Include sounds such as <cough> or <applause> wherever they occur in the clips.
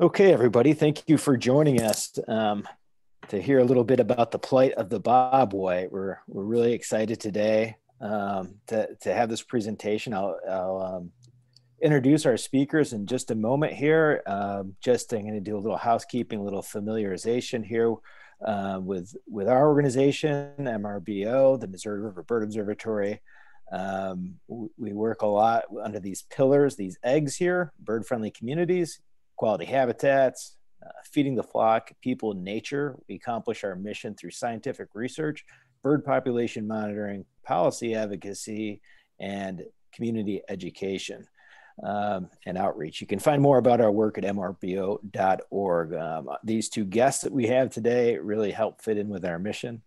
Okay, everybody, thank you for joining us um, to hear a little bit about the plight of the bobwhite. We're, we're really excited today um, to, to have this presentation. I'll, I'll um, introduce our speakers in just a moment here. Um, just I'm going to do a little housekeeping, a little familiarization here uh, with, with our organization, MRBO, the Missouri River Bird Observatory. Um, we work a lot under these pillars, these eggs here, bird-friendly communities, quality habitats, uh, feeding the flock, people, nature. We accomplish our mission through scientific research, bird population monitoring, policy advocacy, and community education um, and outreach. You can find more about our work at mrbo.org. Um, these two guests that we have today really help fit in with our mission.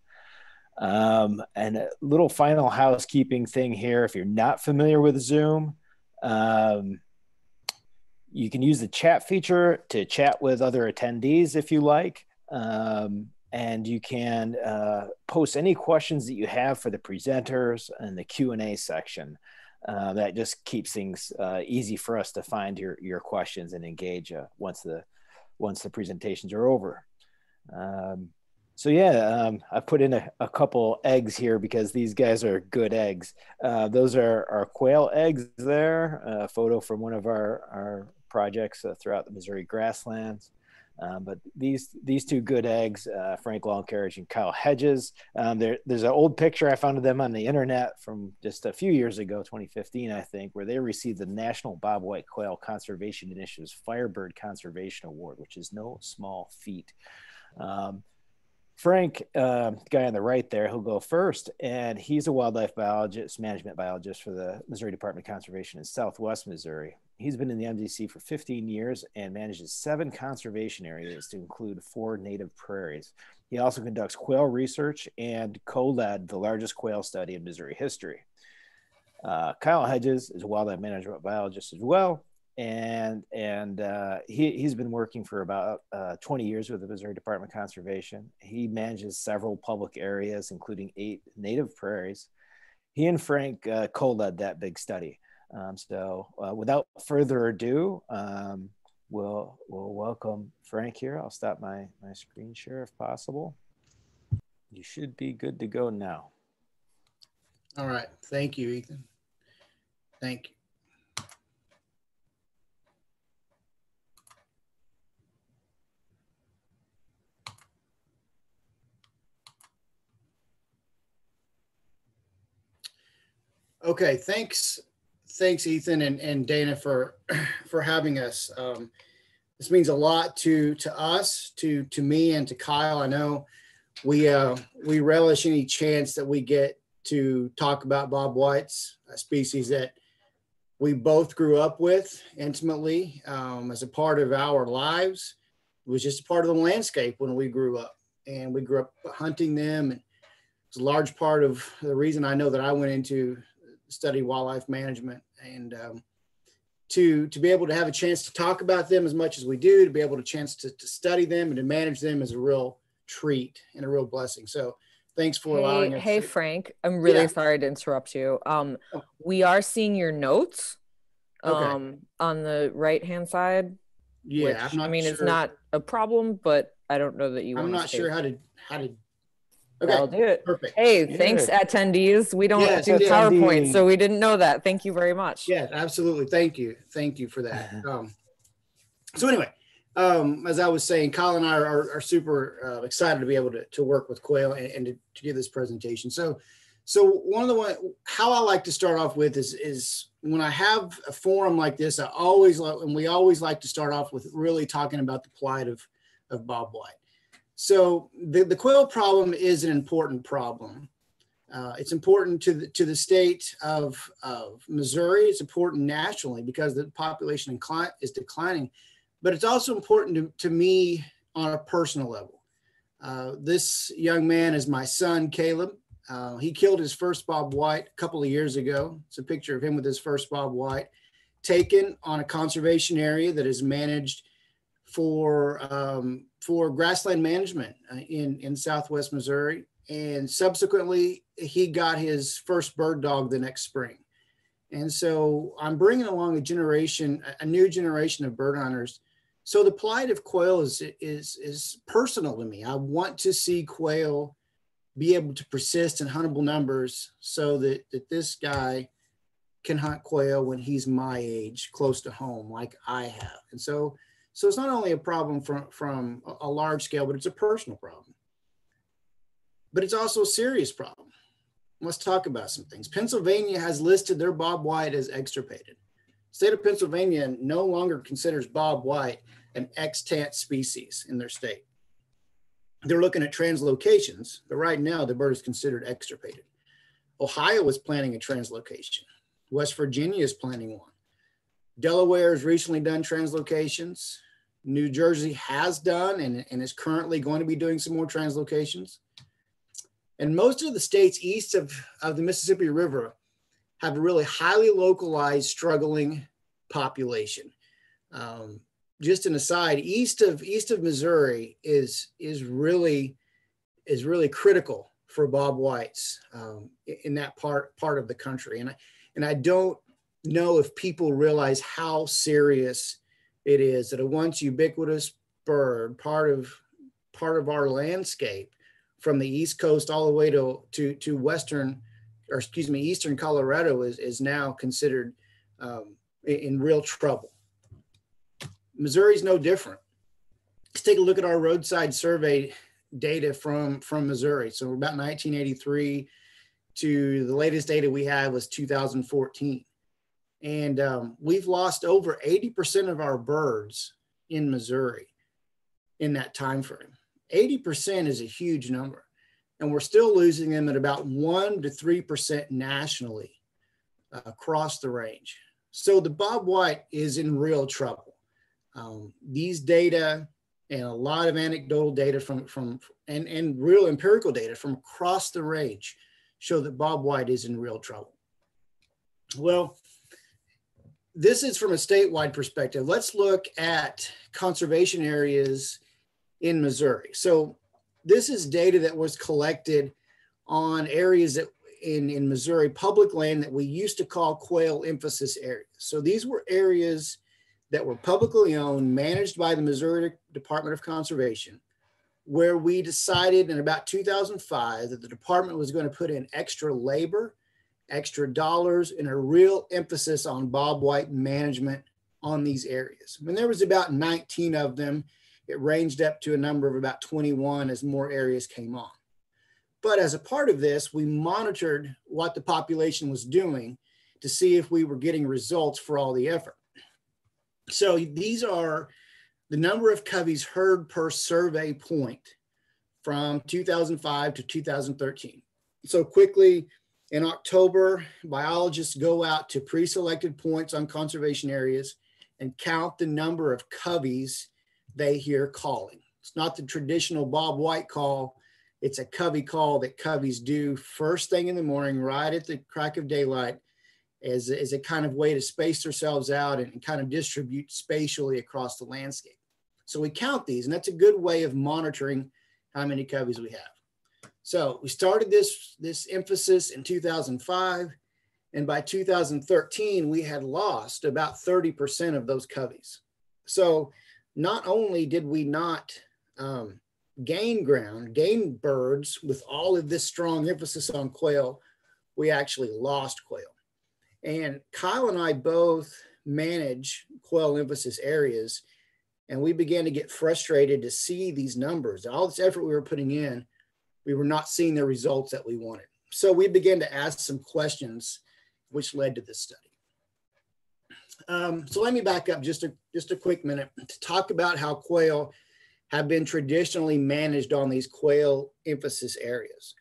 Um, and a little final housekeeping thing here if you're not familiar with Zoom, um, you can use the chat feature to chat with other attendees if you like. Um, and you can uh, post any questions that you have for the presenters in the Q&A section. Uh, that just keeps things uh, easy for us to find your, your questions and engage uh, once the once the presentations are over. Um, so yeah, um, I put in a, a, couple eggs here because these guys are good eggs. Uh, those are our quail eggs there, a photo from one of our, our projects uh, throughout the Missouri grasslands. Um, but these these two good eggs, uh, Frank Loncarich and Kyle Hedges. Um, there, there's an old picture I found of them on the internet from just a few years ago, 2015, I think, where they received the National Bobwhite Quail Conservation Initiative's Firebird Conservation Award, which is no small feat. Um, Frank, uh, guy on the right there, he'll go first, and he's a wildlife biologist, management biologist for the Missouri Department of Conservation in Southwest Missouri. He's been in the MDC for 15 years and manages seven conservation areas to include four native prairies. He also conducts quail research and co-led the largest quail study in Missouri history. Uh, Kyle Hedges is a wildlife management biologist as well, and and uh, he he's been working for about uh, 20 years with the Missouri Department of Conservation. He manages several public areas, including eight native prairies. He and Frank uh, co-led that big study. Um, so, uh, without further ado, um, we'll we'll welcome Frank here. I'll stop my my screen share if possible. You should be good to go now. All right. Thank you, Ethan. Thank you. Okay, thanks, thanks Ethan and, and Dana for <clears throat> for having us. Um, this means a lot to to us, to to me, and to Kyle. I know we uh, we relish any chance that we get to talk about bobwhites, a species that we both grew up with intimately um, as a part of our lives. It was just a part of the landscape when we grew up, and we grew up hunting them. And it's a large part of the reason I know that I went into study wildlife management and um, to to be able to have a chance to talk about them as much as we do to be able to chance to, to study them and to manage them is a real treat and a real blessing so thanks for hey, allowing us hey to... frank i'm really yeah. sorry to interrupt you um oh. we are seeing your notes um okay. on the right hand side yeah which, i mean sure. it's not a problem but i don't know that you i'm not sure how to how to Okay. I'll do it. Perfect. Hey, yeah. thanks attendees. We don't yes, do PowerPoint, so we didn't know that. Thank you very much. Yeah, absolutely. Thank you. Thank you for that. <laughs> Um, so anyway, um, as I was saying, Kyle and I are, are, are super uh, excited to be able to, to work with Quail and, and to, to, give this presentation. So, so one of the one how I like to start off with is is when I have a forum like this, I always like and we always like to start off with really talking about the plight of of bobwhite. So the, the quail problem is an important problem. Uh, it's important to the, to the state of, of Missouri. It's important nationally because the population is declining, but it's also important to, to me on a personal level. Uh, this young man is my son, Caleb. Uh, he killed his first bobwhite a couple of years ago. It's a picture of him with his first bobwhite taken on a conservation area that is managed for um, for grassland management uh, in in Southwest Missouri, and subsequently he got his first bird dog the next spring. And so I'm bringing along a generation, a new generation of bird hunters So the plight of quail is is is personal to me. I want to see quail be able to persist in huntable numbers so that, that this guy can hunt quail when he's my age, close to home, like I have. And so, so it's not only a problem from, from a large scale, but it's a personal problem. But it's also a serious problem. Let's talk about some things. Pennsylvania has listed their bobwhite as extirpated. State of Pennsylvania no longer considers bobwhite an extant species in their state they're looking at translocations, but right now the bird is considered extirpated. Ohio is planning a translocation. West Virginia is planning one. Delaware has recently done translocations. New Jersey has done and, and is currently going to be doing some more translocations. And most of the states east of, of the Mississippi River have a really highly localized, struggling population. Um, just an aside, east of east of Missouri is is really is really critical for bobwhites um, in that part part of the country, and I and I don't know if people realize how serious it is that a once ubiquitous bird, part of part of our landscape, from the east coast all the way to to to western, or excuse me, eastern Colorado is is now considered um, in, in real trouble. Missouri's no different. Let's take a look at our roadside survey data from, from Missouri. So about 1983 to the latest data we had was 2014. And um, we've lost over 80% of our birds in Missouri in that time frame. 80% is a huge number. And we're still losing them at about 1% to 3% nationally uh, across the range. So the bobwhite is in real trouble. Um, these data and a lot of anecdotal data from, from and, and real empirical data from across the range show that bobwhite is in real trouble. Well, this is from a statewide perspective. Let's look at conservation areas in Missouri. So this is data that was collected on areas that in, in Missouri, public land that we used to call quail emphasis areas. So these were areas that were publicly owned, managed by the Missouri Department of Conservation, where we decided in about 2005 that the department was going to put in extra labor, extra dollars, and a real emphasis on bobwhite management on these areas. Mean, there was about 19 of them. It ranged up to a number of about 21 as more areas came on. But as a part of this, we monitored what the population was doing to see if we were getting results for all the effort. So these are the number of coveys heard per survey point from 2005 to 2013. So quickly, in October, biologists go out to pre-selected points on conservation areas and count the number of coveys they hear calling. It's not the traditional bobwhite call. It's a covey call that coveys do first thing in the morning, right at the crack of daylight, as, as a kind of way to space ourselves out and kind of distribute spatially across the landscape. So we count these, and that's a good way of monitoring how many coveys we have. So we started this, this emphasis in 2005, and by 2013, we had lost about 30% of those coveys. So not only did we not um, gain ground, gain birds with all of this strong emphasis on quail, we actually lost quail. And Kyle and I both manage quail emphasis areas. And we began to get frustrated to see these numbers. All this effort we were putting in, we were not seeing the results that we wanted. So we began to ask some questions, which led to this study. Um, so let me back up just a, just a quick minute to talk about how quail have been traditionally managed on these quail emphasis areas.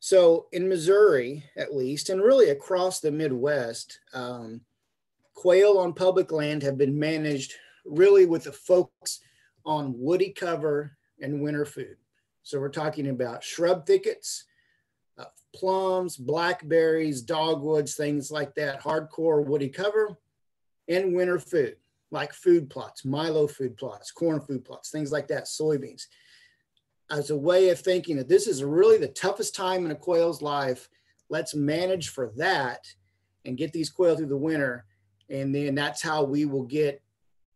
So in Missouri, at least, and really across the Midwest, um, quail on public land have been managed really with a focus on woody cover and winter food. So we're talking about shrub thickets, uh, plums, blackberries, dogwoods, things like that, hardcore woody cover, and winter food, like food plots, milo food plots, corn food plots, things like that, soybeans as a way of thinking that this is really the toughest time in a quail's life. Let's manage for that and get these quail through the winter. And then that's how we will get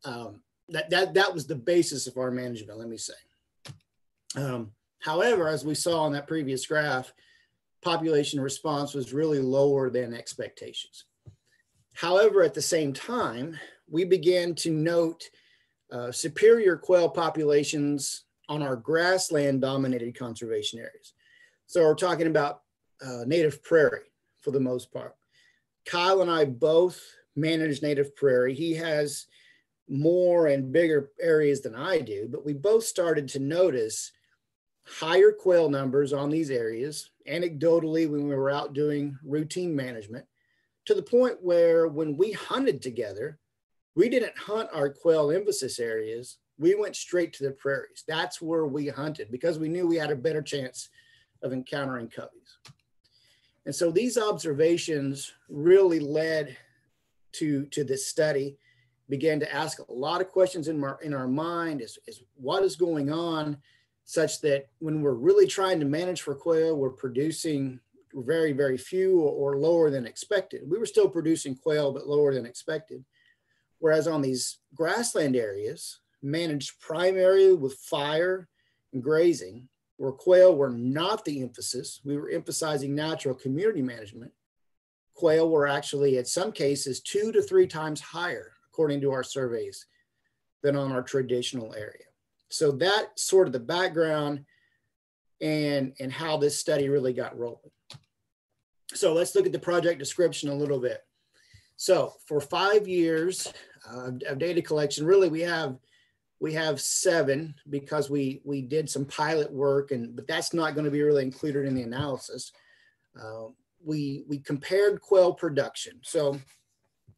um, that, that, that was the basis of our management, let me say. Um, however, as we saw on that previous graph, population response was really lower than expectations. However, at the same time, we began to note uh, superior quail populations on our grassland dominated conservation areas. So we're talking about uh, native prairie for the most part. Kyle and I both manage native prairie. He has more and bigger areas than I do, but we both started to notice higher quail numbers on these areas anecdotally when we were out doing routine management to the point where when we hunted together, we didn't hunt our quail emphasis areas. We went straight to the prairies. That's where we hunted because we knew we had a better chance of encountering coveys. And so these observations really led to, to this study, began to ask a lot of questions in our, in our mind is, is what is going on such that when we're really trying to manage for quail, we're producing very, very few or lower than expected. We were still producing quail, but lower than expected. Whereas on these grassland areas, managed primarily with fire and grazing, where quail were not the emphasis, we were emphasizing natural community management. Quail were actually, in some cases, two to three times higher, according to our surveys, than on our traditional area. So that's sort of the background and, and how this study really got rolling. So let's look at the project description a little bit. So for five years of data collection, really we have we have seven because we we did some pilot work and but that's not going to be really included in the analysis. Uh, we we compared quail production. So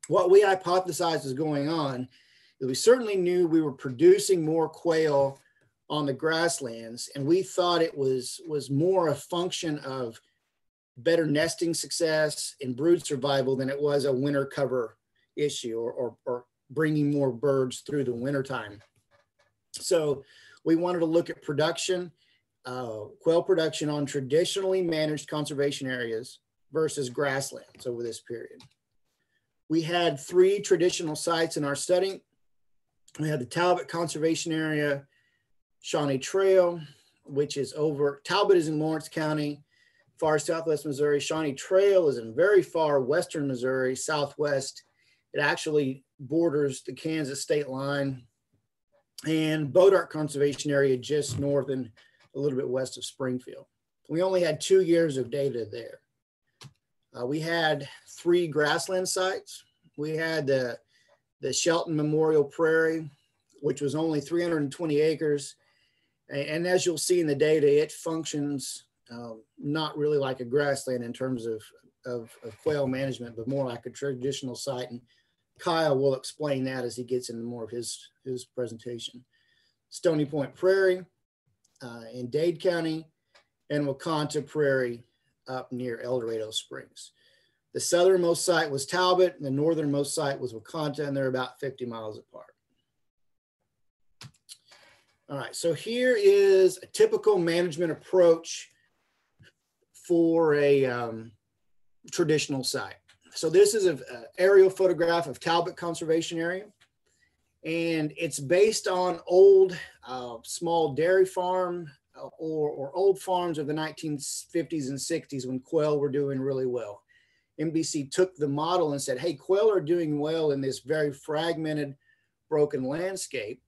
what we hypothesized was going on we certainly knew we were producing more quail on the grasslands and we thought it was was more a function of better nesting success and brood survival than it was a winter cover issue or, or, or bringing more birds through the wintertime. So we wanted to look at production, uh, quail production on traditionally managed conservation areas versus grasslands over this period. We had three traditional sites in our study we have the Talbot Conservation Area, Shawnee Trail, which is over, Talbot is in Lawrence County, far southwest Missouri. Shawnee Trail is in very far western Missouri, southwest. It actually borders the Kansas state line. And Bois D'Arc Conservation Area just north and a little bit west of Springfield. We only had two years of data there. Uh, we had three grassland sites. We had the the Shelton Memorial Prairie, which was only 320 acres. And as you'll see in the data, it functions um, not really like a grassland in terms of, of, of, quail management, but more like a traditional site. And Kyle will explain that as he gets into more of his, his presentation. Stony Point Prairie uh, in Dade County and Wah'Kon-Tah Prairie up near El Dorado Springs. The southernmost site was Talbot, and the northernmost site was Wah'Kon-Tah, and they're about 50 miles apart. All right, so here is a typical management approach for a um, traditional site. So this is an aerial photograph of Talbot Conservation Area, and it's based on old uh, small dairy farm uh, or, or old farms of the 1950s and 60s when quail were doing really well. MDC took the model and said, hey, quail are doing well in this very fragmented, broken landscape.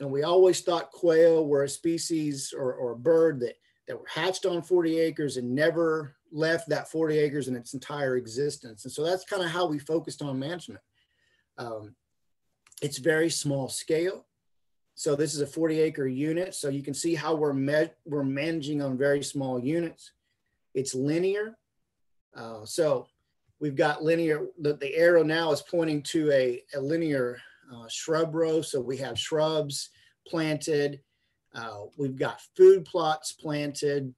And we always thought quail were a species or, or a bird that, that were hatched on 40 acres and never left that 40 acres in its entire existence. And so that's kind of how we focused on management. Um, it's very small scale. So this is a 40 acre unit. So you can see how we're, we're managing on very small units. It's linear. Uh, so We've got linear, the, the arrow now is pointing to a, a linear uh, shrub row. So we have shrubs planted. Uh, we've got food plots planted.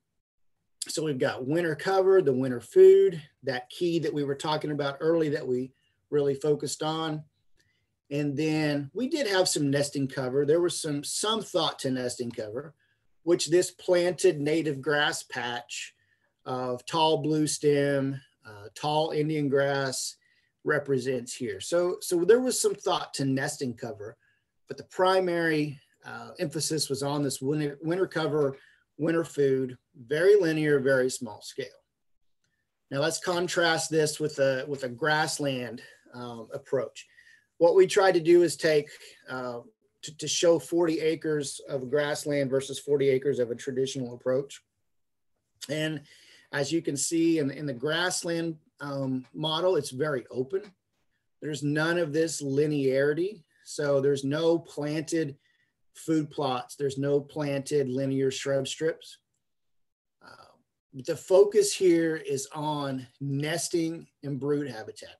So we've got winter cover, the winter food, that key that we were talking about early that we really focused on. And then we did have some nesting cover. There was some, some thought to nesting cover, which this planted native grass patch of tall blue stem, uh, tall Indian grass represents here. So, so there was some thought to nesting cover, but the primary uh, emphasis was on this winter, winter cover, winter food, very linear, very small scale. Now let's contrast this with a, with a grassland um, approach. What we tried to do is take, uh, to, to show 40 acres of grassland versus 40 acres of a traditional approach. And as you can see in, in the grassland um, model, it's very open. There's none of this linearity. So there's no planted food plots. There's no planted linear shrub strips. Uh, the focus here is on nesting and brood habitat.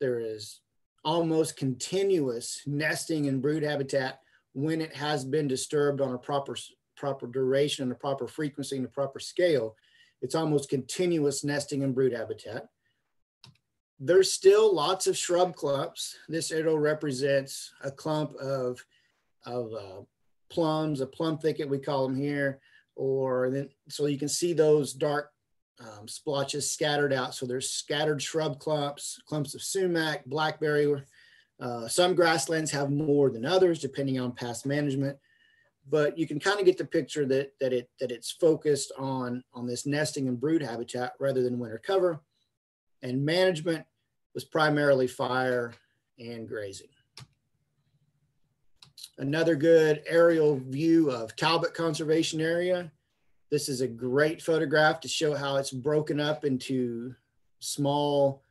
There is almost continuous nesting and brood habitat when it has been disturbed on a proper proper duration and a proper frequency and a proper scale. It's almost continuous nesting and brood habitat. There's still lots of shrub clumps. This arrow represents a clump of, of uh, plums, a plum thicket, we call them here, or then, so you can see those dark um, splotches scattered out. So there's scattered shrub clumps, clumps of sumac, blackberry. Uh, some grasslands have more than others, depending on past management. But you can kind of get the picture that that it that it's focused on on this nesting and brood habitat rather than winter cover. And management was primarily fire and grazing. Another good aerial view of Talbot Conservation Area. This is a great photograph to show how it's broken up into small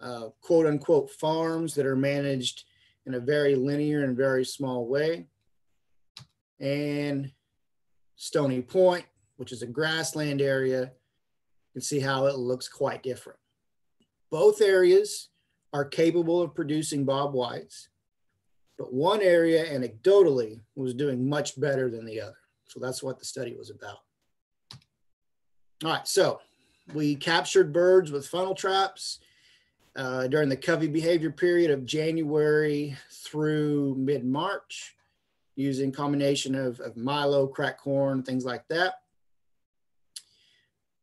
uh, quote unquote farms that are managed in a very linear and very small way. And Stony Point, which is a grassland area, you can see how it looks quite different. Both areas are capable of producing bobwhites, but one area anecdotally was doing much better than the other. So that's what the study was about. All right, so we captured birds with funnel traps uh, during the covey behavior period of January through mid-March using combination of, of Milo, cracked corn, things like that.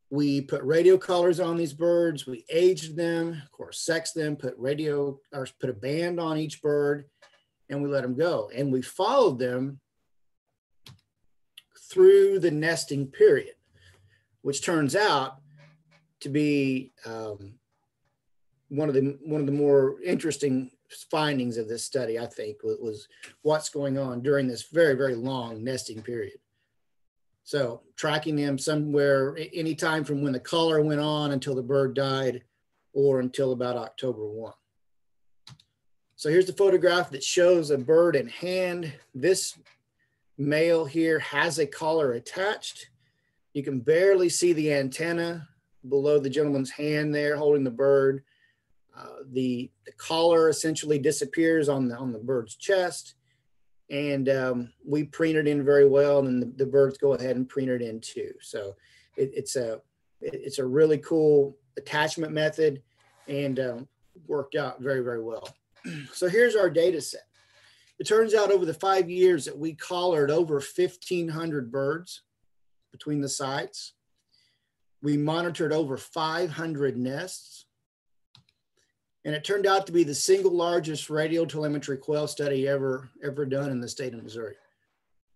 We put radio collars on these birds. We aged them, of course, sexed them, put radio or put a band on each bird, and we let them go. And we followed them through the nesting period, which turns out to be um, one of the one of the more interesting findings of this study. I think was what's going on during this very very long nesting period. So tracking them somewhere anytime from when the collar went on until the bird died or until about October 1. So here's the photograph that shows a bird in hand. This male here has a collar attached. You can barely see the antenna below the gentleman's hand there holding the bird. Uh, the, the collar essentially disappears on the, on the bird's chest. And um, we preen it in very well and the, the, birds go ahead and preen it in too. So it, it's a it's a really cool attachment method and um, worked out very very well. <clears throat> So here's our data set. It turns out over the five years that we collared over 1500 birds between the sites we monitored over 500 nests and it turned out to be the single largest radio telemetry quail study ever ever done in the state of Missouri.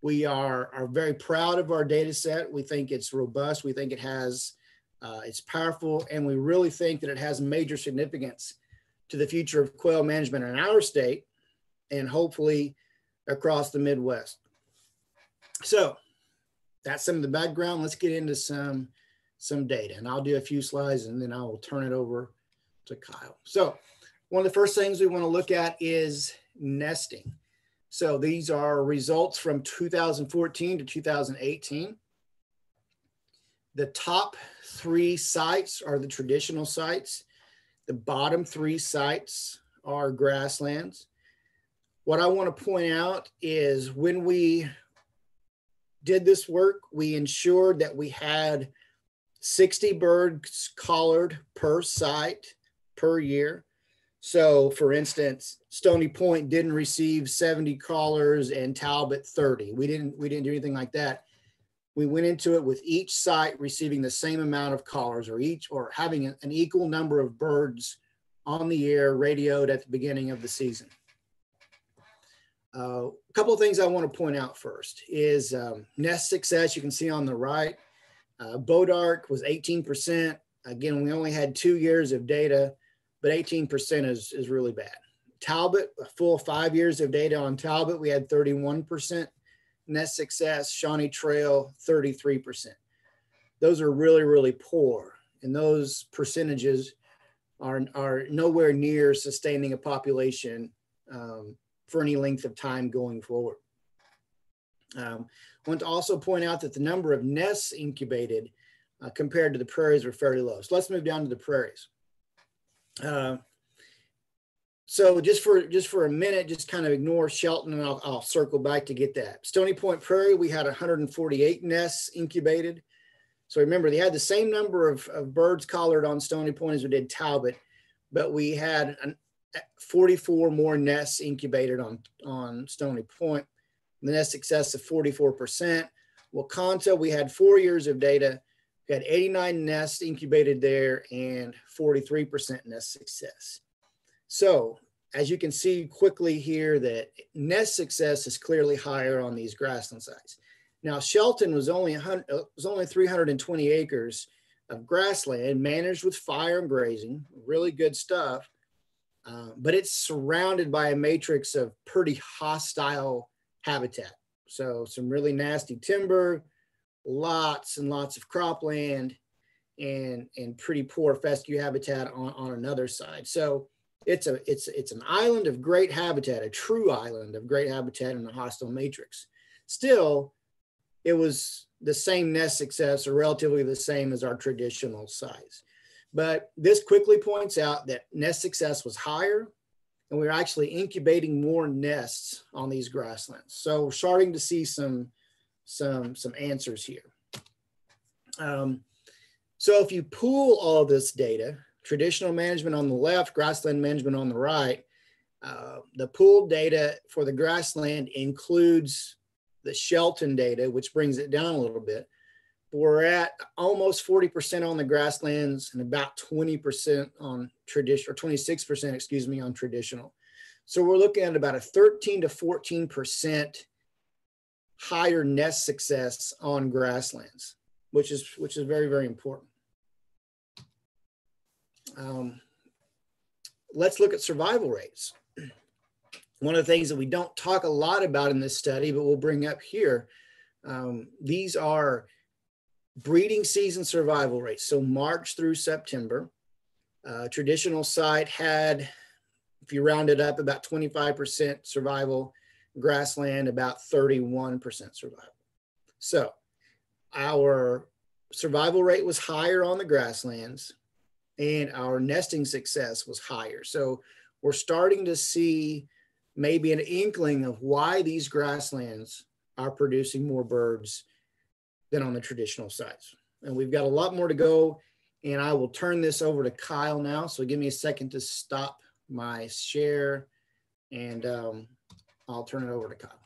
We are, are very proud of our data set. We think it's robust. We think it has, uh, it's powerful, and we really think that it has major significance to the future of quail management in our state and hopefully across the Midwest. So that's some of the background. Let's get into some, some data and I'll do a few slides and then I will turn it over to Kyle. So one of the first things we want to look at is nesting. So these are results from 2014 to 2018. The top three sites are the traditional sites. The bottom three sites are grasslands. What I want to point out is when we did this work, we ensured that we had 60 birds collared per site per year. So, for instance, Stony Point didn't receive 70 callers and Talbot 30. We didn't we didn't do anything like that. We went into it with each site receiving the same amount of callers or each or having an equal number of birds on the air radioed at the beginning of the season. Uh, a couple of things I want to point out first is um, nest success. You can see on the right, uh, Bois D'Arc was 18%. Again, we only had two years of data, but 18% is, is really bad. Talbot, a full five years of data on Talbot, we had 31% nest success. Shawnee Trail, 33%. Those are really, really poor. And those percentages are, are nowhere near sustaining a population um, for any length of time going forward. Um, I want to also point out that the number of nests incubated uh, compared to the prairies were fairly low. So let's move down to the prairies. Uh, so just for just for a minute, just kind of ignore Shelton and I'll, I'll circle back to get that. Stony Point Prairie, we had 148 nests incubated. So remember, they had the same number of, of birds collared on Stony Point as we did Talbot, but we had an, 44 more nests incubated on, on Stony Point. The nest success of 44%. Wah'Kon-Tah, we had four years of data. We had 89 nests incubated there and 43% nest success. So as you can see quickly here that nest success is clearly higher on these grassland sites. Now Shelton was only 100, uh, was only 320 acres of grassland managed with fire and grazing, really good stuff. Uh, but it's surrounded by a matrix of pretty hostile habitat. So some really nasty timber, lots and lots of cropland, and and pretty poor fescue habitat on, on another side. So it's a it's it's an island of great habitat, a true island of great habitat in a hostile matrix. Still, it was the same nest success or relatively the same as our traditional size. But this quickly points out that nest success was higher and we are actually incubating more nests on these grasslands. So we're starting to see some, some, some answers here. Um, so if you pool all this data, traditional management on the left, grassland management on the right, uh, the pooled data for the grassland includes the Shelton data, which brings it down a little bit we're at almost 40% on the grasslands and about 20% on traditional, or 26%, excuse me, on traditional. So we're looking at about a 13 to 14% higher nest success on grasslands, which is, which is very, very important. Um, let's look at survival rates. <clears throat> One of the things that we don't talk a lot about in this study, but we'll bring up here, um, these are breeding season survival rates. So March through September, uh, traditional site had, if you round it up, about 25% survival, grassland about 31% survival. So our survival rate was higher on the grasslands and our nesting success was higher. So we're starting to see maybe an inkling of why these grasslands are producing more birds than on the traditional sites. And we've got a lot more to go. And I will turn this over to Kyle now. So give me a second to stop my share and um, I'll turn it over to Kyle.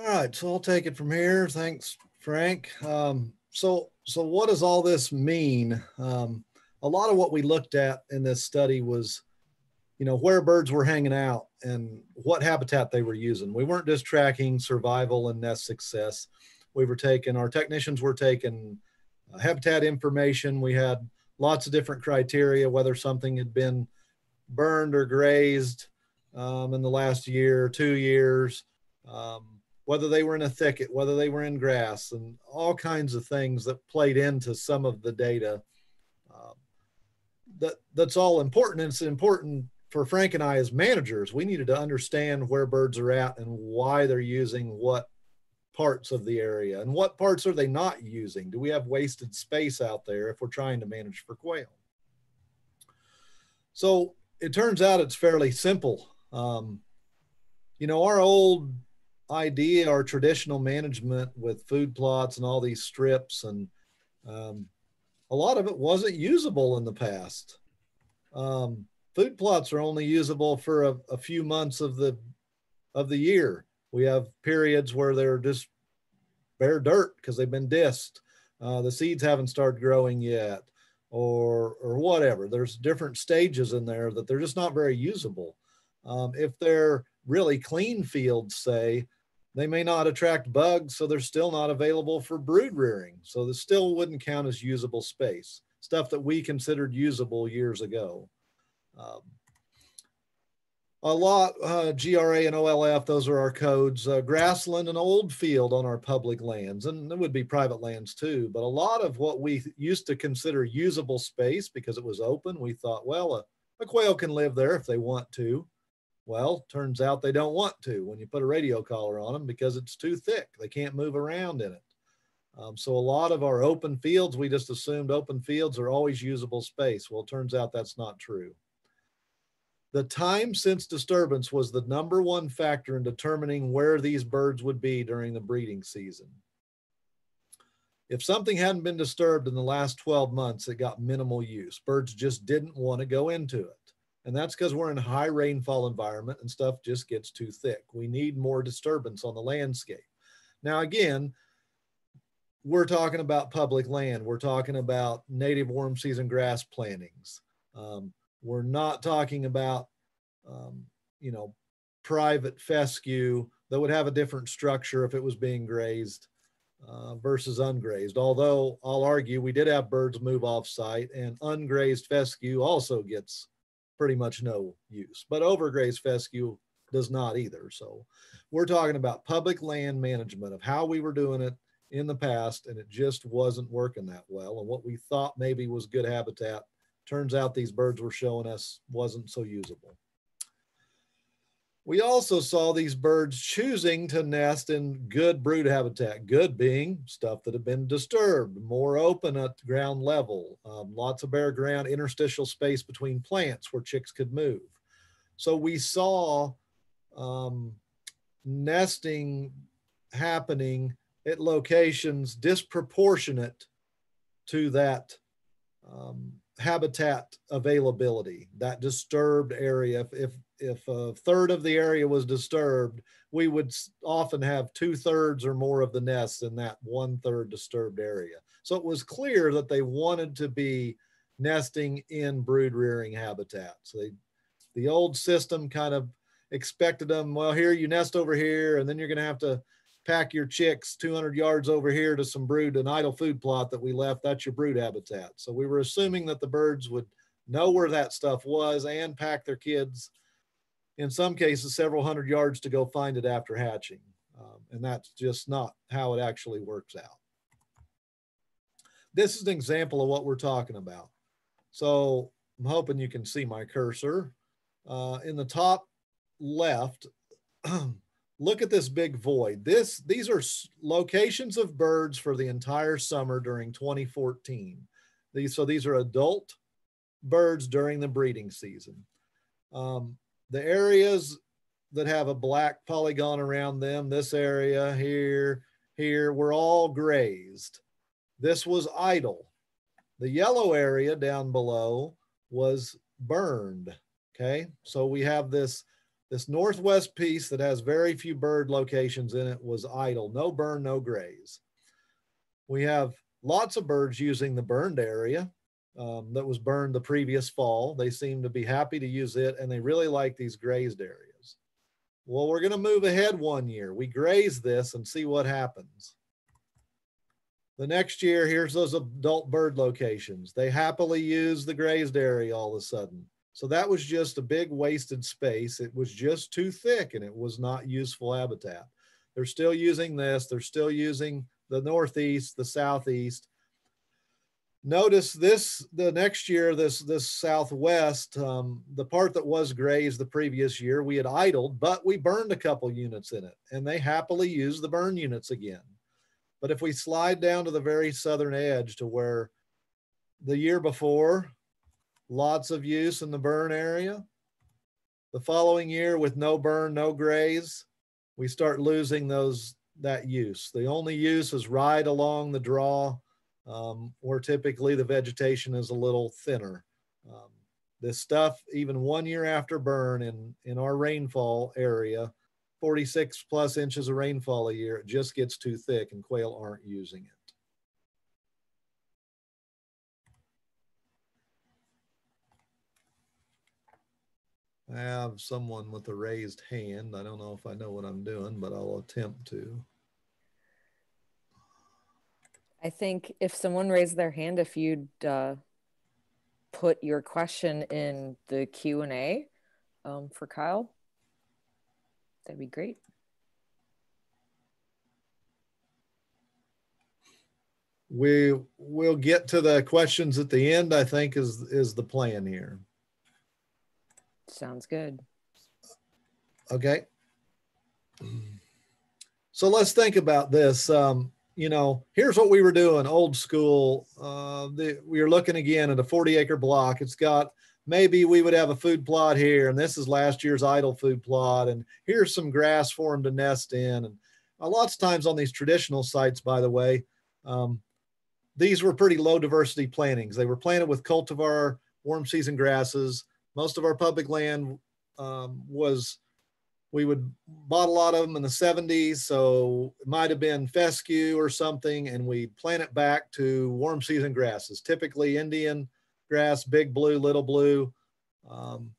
All right, so I'll take it from here. Thanks, Frank. Um, so, so what does all this mean? Um, a lot of what we looked at in this study was, you know, where birds were hanging out and what habitat they were using. We weren't just tracking survival and nest success. We were taking, our technicians were taking uh, habitat information. We had lots of different criteria, whether something had been burned or grazed um, in the last year, two years. Um, whether they were in a thicket, whether they were in grass, and all kinds of things that played into some of the data. Um, that that's all important. It's important for Frank and I as managers. We needed to understand where birds are at and why they're using what parts of the area and what parts are they not using? Do we have wasted space out there if we're trying to manage for quail? So it turns out it's fairly simple. Um, you know, our old idea, or traditional management with food plots and all these strips, and um, a lot of it wasn't usable in the past. Um, food plots are only usable for a, a few months of the of the year. We have periods where they're just bare dirt because they've been disked. Uh, the seeds haven't started growing yet, or or whatever. There's different stages in there that they're just not very usable. Um, if they're really clean fields, say, they may not attract bugs, so they're still not available for brood rearing. So this still wouldn't count as usable space, stuff that we considered usable years ago. Um, a lot, uh, GRA and OLF, those are our codes. Uh, grassland and old field on our public lands, and it would be private lands too. But a lot of what we used to consider usable space because it was open, we thought, well, a, a quail can live there if they want to. Well, turns out they don't want to when you put a radio collar on them because it's too thick. They can't move around in it. Um, so a lot of our open fields, we just assumed open fields are always usable space. Well, turns out that's not true. The time since disturbance was the number one factor in determining where these birds would be during the breeding season. If something hadn't been disturbed in the last 12 months, it got minimal use. Birds just didn't want to go into it. And that's because we're in a high rainfall environment and stuff just gets too thick. We need more disturbance on the landscape. Now, again, we're talking about public land. We're talking about native warm season grass plantings. Um, we're not talking about, um, you know, private fescue that would have a different structure if it was being grazed uh, versus ungrazed. Although I'll argue we did have birds move off site and ungrazed fescue also gets pretty much no use. But overgrazed fescue does not either. So we're talking about public land management of how we were doing it in the past, and it just wasn't working that well. And what we thought maybe was good habitat turns out these birds were showing us wasn't so usable. We also saw these birds choosing to nest in good brood habitat, good being stuff that had been disturbed, more open at ground level, um, lots of bare ground, interstitial space between plants where chicks could move. So we saw um, nesting happening at locations disproportionate to that um, habitat availability, that disturbed area. If, if, if a third of the area was disturbed, we would often have two thirds or more of the nests in that one third disturbed area. So it was clear that they wanted to be nesting in brood rearing habitats. They, the old system kind of expected them, well, here you nest over here, and then you're going to have to pack your chicks 200 yards over here to some brood, an idle food plot that we left. That's your brood habitat. So we were assuming that the birds would know where that stuff was and pack their kids, in some cases, several hundred yards to go find it after hatching. Um, and that's just not how it actually works out. This is an example of what we're talking about. So I'm hoping you can see my cursor. Uh, in the top left, <clears throat> look at this big void. This these are locations of birds for the entire summer during 2014. These so these are adult birds during the breeding season. Um, the areas that have a black polygon around them, this area here, here, were all grazed. This was idle. The yellow area down below was burned. Okay, so we have this this northwest piece that has very few bird locations in it was idle, no burn, no graze. We have lots of birds using the burned area um, that was burned the previous fall. They seem to be happy to use it and they really like these grazed areas. Well, we're going to move ahead one year. We graze this and see what happens. The next year, here's those adult bird locations. They happily use the grazed area all of a sudden. So that was just a big wasted space. It was just too thick and it was not useful habitat. They're still using this. They're still using the Northeast, the Southeast. notice this the next year this this southwest um, the part that was grazed the previous year we had idled but we burned a couple units in it and they happily used the burn units again but if we slide down to the very southern edge to where the year before lots of use in the burn area the following year with no burn no graze we start losing those that use the only use is right along the draw um, where typically the vegetation is a little thinner. Um, this stuff, even one year after burn in, in our rainfall area, 46 plus inches of rainfall a year, it just gets too thick and quail aren't using it. I have someone with a raised hand. I don't know if I know what I'm doing, but I'll attempt to. I think if someone raised their hand, if you'd uh, put your question in the Q and A um, for Kyle, that'd be great. We will get to the questions at the end. I think is is the plan here. Sounds good. Okay. So let's think about this. Um, you know, here's what we were doing old school. Uh, the, we were looking again at a 40 acre block. It's got maybe we would have a food plot here, and this is last year's idle food plot, and here's some grass for them to nest in. And uh, lots of times on these traditional sites, by the way, um, these were pretty low diversity plantings. They were planted with cultivar warm season grasses. Most of our public land um, was we would bought a lot of them in the 70s so it might have been fescue or something and we plant it back to warm season grasses typically indian grass big blue little blue um,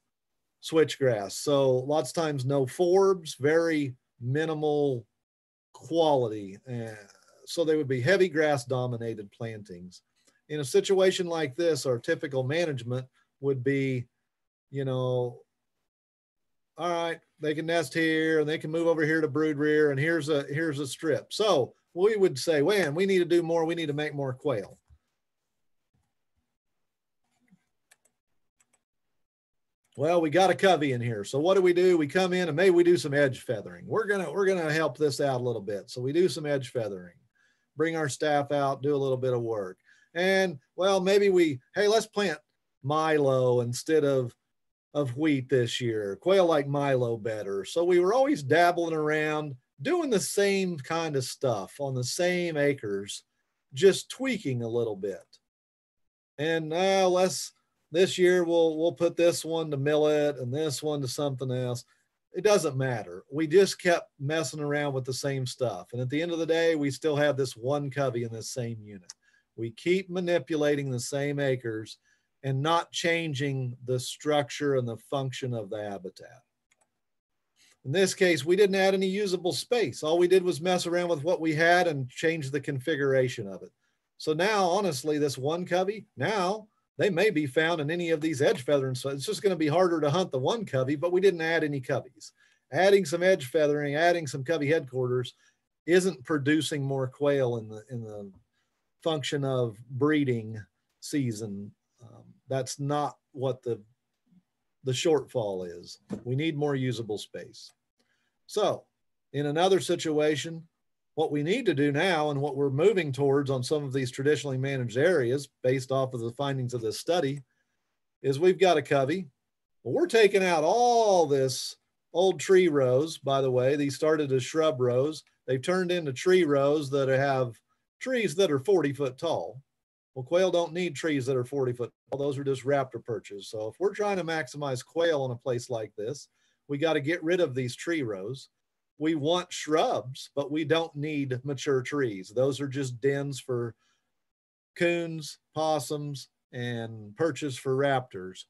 switchgrass so lots of times no forbs very minimal quality uh, so they would be heavy grass dominated plantings. In a situation like this our typical management would be you know all right, they can nest here and they can move over here to brood rear and here's a here's a strip. So we would say, man, we need to do more. We need to make more quail. Well, we got a covey in here. So what do we do? We come in and maybe we do some edge feathering. We're gonna we're gonna help this out a little bit. So we do some edge feathering, bring our staff out, do a little bit of work. And well, maybe we, hey, let's plant Milo instead of of wheat this year. Quail like Milo better. So we were always dabbling around, doing the same kind of stuff on the same acres, just tweaking a little bit. And now uh, let's this year we'll we'll put this one to millet and this one to something else. It doesn't matter. We just kept messing around with the same stuff. And at the end of the day, we still have this one covey in this same unit. We keep manipulating the same acres and not changing the structure and the function of the habitat. In this case, we didn't add any usable space. All we did was mess around with what we had and change the configuration of it. So now, honestly, this one covey, now they may be found in any of these edge feathering. So it's just going to be harder to hunt the one covey, but we didn't add any coveys. Adding some edge feathering, adding some covey headquarters isn't producing more quail in the, in the function of breeding season that's not what the, the shortfall is. We need more usable space. So in another situation, what we need to do now and what we're moving towards on some of these traditionally managed areas based off of the findings of this study is we've got a covey. Well, we're taking out all this old tree rows. By the way, these started as shrub rows. They've turned into tree rows that have trees that are 40 foot tall. Well, quail don't need trees that are 40 foot. Those are just raptor perches. So if we're trying to maximize quail on a place like this, we got to get rid of these tree rows. We want shrubs, but we don't need mature trees. Those are just dens for coons, possums, and perches for raptors.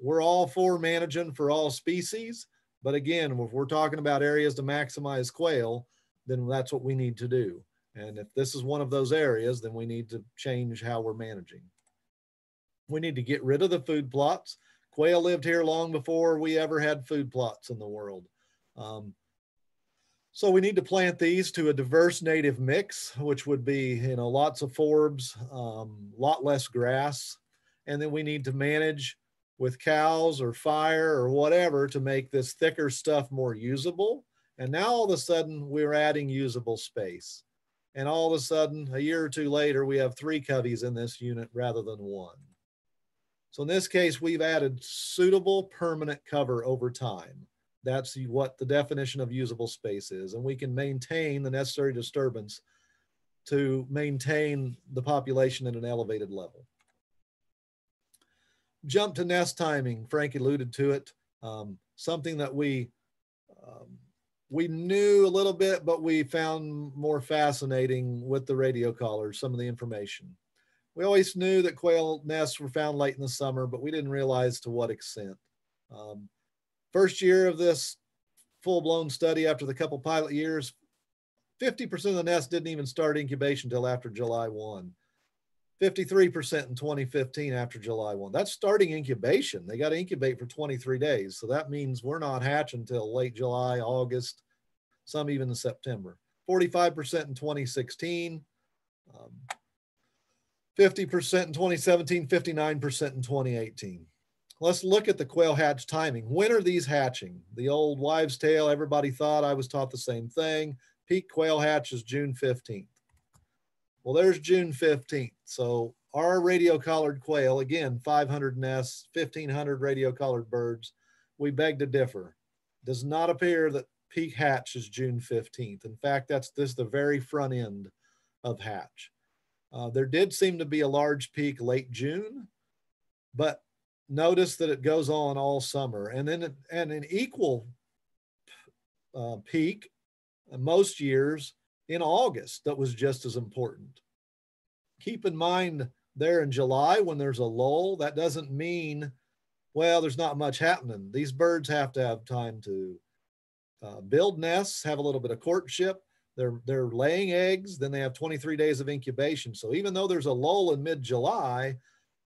We're all for managing for all species, but again, if we're talking about areas to maximize quail, then that's what we need to do. And if this is one of those areas, then we need to change how we're managing. We need to get rid of the food plots. Quail lived here long before we ever had food plots in the world. Um, So we need to plant these to a diverse native mix, which would be, you know, lots of forbs, a um, lot less grass. And then we need to manage with cows or fire or whatever to make this thicker stuff more usable. And now all of a sudden we're adding usable space. And all of a sudden, a year or two later, we have three coveys in this unit rather than one. So in this case, we've added suitable permanent cover over time. That's what the definition of usable space is. And we can maintain the necessary disturbance to maintain the population at an elevated level. Jump to nest timing, Frank alluded to it. Um, something that we um, we knew a little bit, but we found more fascinating with the radio collars, some of the information. We always knew that quail nests were found late in the summer, but we didn't realize to what extent. Um, First year of this full blown study after the couple pilot years, 50% of the nests didn't even start incubation until after July 1. 53% in 2015 after July 1. That's starting incubation. They got to incubate for 23 days. So that means we're not hatching until late July, August, some even in September. 45% in 2016, um, 50% in 2017, 59% in 2018 let's look at the quail hatch timing. When are these hatching? The old wives' tale, everybody thought I was taught the same thing. Peak quail hatch is June 15th. Well, there's June 15th. So our radio collared quail, again, 500 nests, 1,500 radio collared birds, we beg to differ. Does not appear that peak hatch is June 15th. In fact, that's this the very front end of hatch. Uh, there did seem to be a large peak late June, but notice that it goes on all summer and then and an equal uh, peak most years in August that was just as important. Keep in mind there in July when there's a lull, that doesn't mean, well, there's not much happening. These birds have to have time to uh, build nests, have a little bit of courtship. They're, they're laying eggs, then they have 23 days of incubation. So even though there's a lull in mid July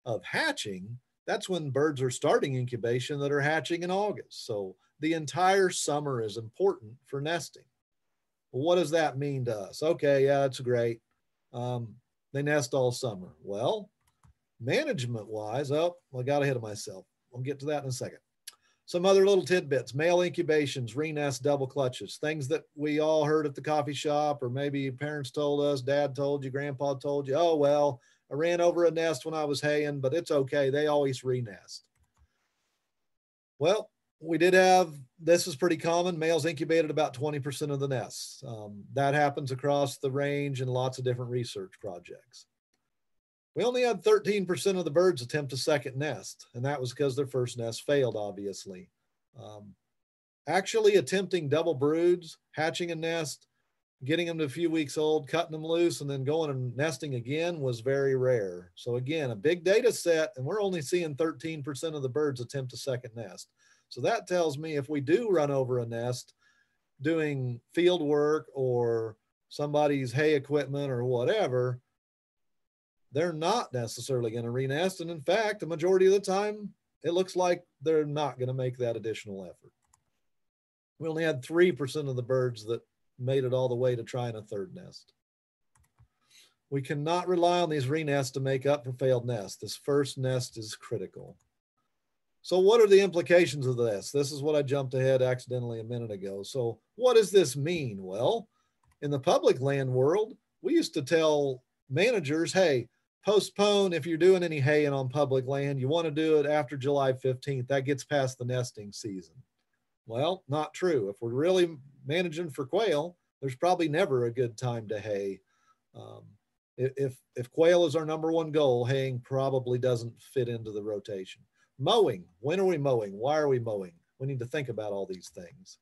of hatching, that's when birds are starting incubation that are hatching in August. So the entire summer is important for nesting. Well, what does that mean to us? Okay, yeah, that's great. Um, they nest all summer. Well, management wise, oh, I got ahead of myself. I'll get to that in a second. Some other little tidbits male incubations, renest, double clutches, things that we all heard at the coffee shop, or maybe parents told us, dad told you, grandpa told you, oh, well, I ran over a nest when I was haying, but it's okay. They always renest. Well, we did have, this is pretty common. Males incubated about 20% of the nests. Um, that happens across the range in lots of different research projects. We only had 13% of the birds attempt a second nest, and that was because their first nest failed, obviously. Um, actually attempting double broods, hatching a nest, getting them to a few weeks old, cutting them loose, and then going and nesting again was very rare. So again, a big data set, and we're only seeing 13% of the birds attempt a second nest. So that tells me if we do run over a nest doing field work or somebody's hay equipment or whatever, they're not necessarily going to renest. And in fact, the majority of the time, it looks like they're not going to make that additional effort. We only had 3% of the birds that made it all the way to trying a third nest. We cannot rely on these renests to make up for failed nests. This first nest is critical. So what are the implications of this? This is what I jumped ahead accidentally a minute ago. So what does this mean? Well, in the public land world, we used to tell managers, hey, postpone if you're doing any haying on public land. You want to do it after July 15th. That gets past the nesting season. Well, not true. If we're really managing for quail, there's probably never a good time to hay. Um, if if quail is our number one goal, haying probably doesn't fit into the rotation. Mowing. When are we mowing? Why are we mowing? We need to think about all these things.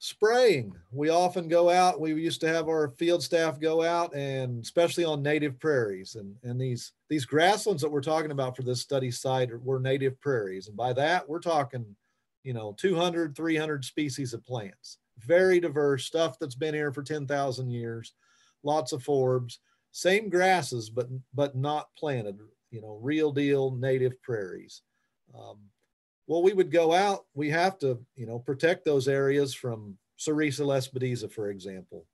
Spraying. We often go out. We used to have our field staff go out, and especially on native prairies, and and these these grasslands that we're talking about for this study site were native prairies, and by that we're talking you know 200 300 species of plants very diverse stuff that's been here for 10,000 years lots of forbs same grasses but but not planted you know real deal native prairies um, well we would go out we have to you know protect those areas from Sericea lespedeza, for example.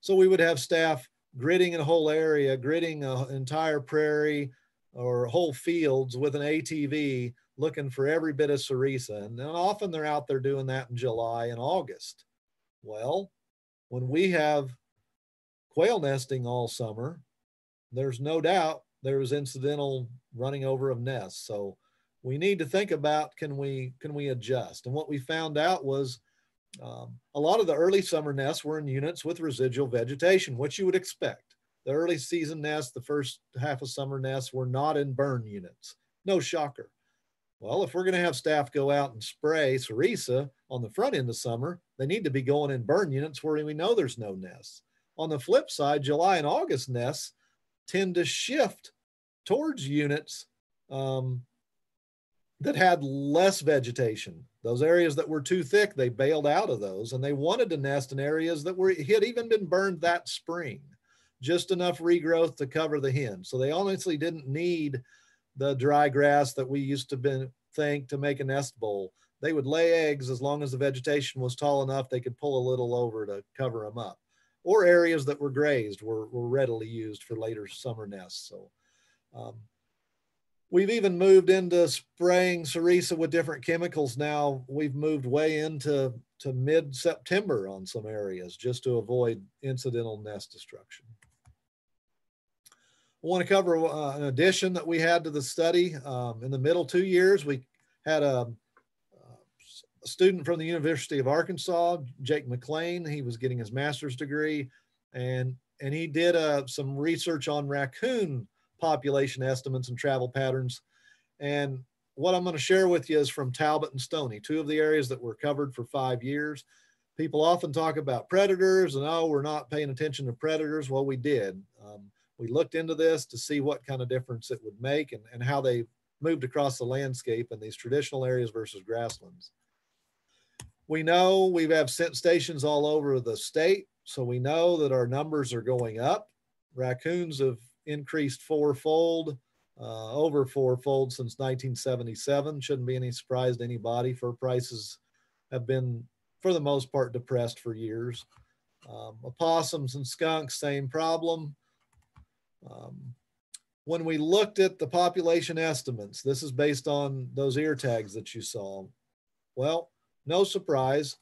So we would have staff gridding a whole area, gridding an entire prairie or whole fields with an ATV looking for every bit of Sericea. And often they're out there doing that in July and August. Well, when we have quail nesting all summer, there's no doubt there was incidental running over of nests. So we need to think about can we can we adjust? And what we found out was um, a lot of the early summer nests were in units with residual vegetation, which you would expect. The early season nests, the first half of summer nests were not in burn units. No shocker. Well, if we're going to have staff go out and spray Sericea on the front end of summer, they need to be going in burn units where we know there's no nests. On the flip side, July and August nests tend to shift towards units um, that had less vegetation. Those areas that were too thick, they bailed out of those and they wanted to nest in areas that were had even been burned that spring, just enough regrowth to cover the hen. So they honestly didn't need the dry grass that we used to been, think to make a nest bowl. They would lay eggs as long as the vegetation was tall enough, they could pull a little over to cover them up. Or areas that were grazed were, were readily used for later summer nests. So um, we've even moved into spraying Sericea with different chemicals now. We've moved way into to mid-September on some areas just to avoid incidental nest destruction. I want to cover uh, an addition that we had to the study. Um, in the middle two years, we had a, a, student from the University of Arkansas, Jake McLean. He was getting his master's degree, and and he did uh, some research on raccoon population estimates and travel patterns. And what I'm going to share with you is from Talbot and Stony, two of the areas that were covered for five years. People often talk about predators and oh, we're not paying attention to predators. Well, we did. Um, we looked into this to see what kind of difference it would make and, and how they moved across the landscape in these traditional areas versus grasslands. We know we have scent stations all over the state, so we know that our numbers are going up. Raccoons have increased fourfold, uh, over fourfold since 1977. Shouldn't be any surprise to anybody. Fur prices have been, for the most part, depressed for years. Um, opossums and skunks, same problem. Um, when we looked at the population estimates, this is based on those ear tags that you saw. Well, no surprise.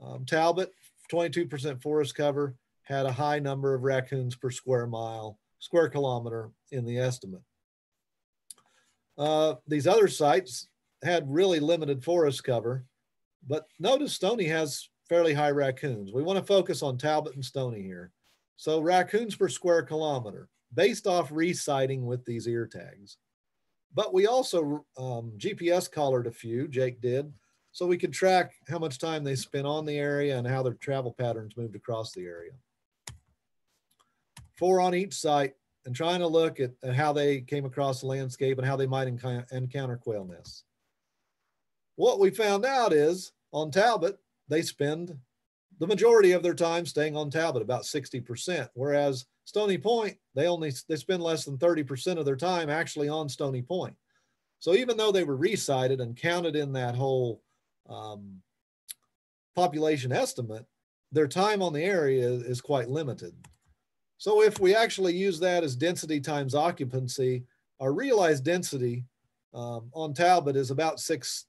Um, Talbot, 22% forest cover, had a high number of raccoons per square mile square kilometer in the estimate. Uh, these other sites had really limited forest cover, but notice Stony has fairly high raccoons. We want to focus on Talbot and Stony here. So raccoons per square kilometer based off resighting with these ear tags. But we also um, GPS collared a few, Jake did, so we could track how much time they spent on the area and how their travel patterns moved across the area four on each site and trying to look at, at how they came across the landscape and how they might enc encounter quail nests. What we found out is on Talbot, they spend the majority of their time staying on Talbot, about 60%, whereas Stony Point, they only they spend less than 30% of their time actually on Stony Point. So even though they were resighted and counted in that whole um, population estimate, their time on the area is quite limited. So if we actually use that as density times occupancy, our realized density um, on Talbot is about six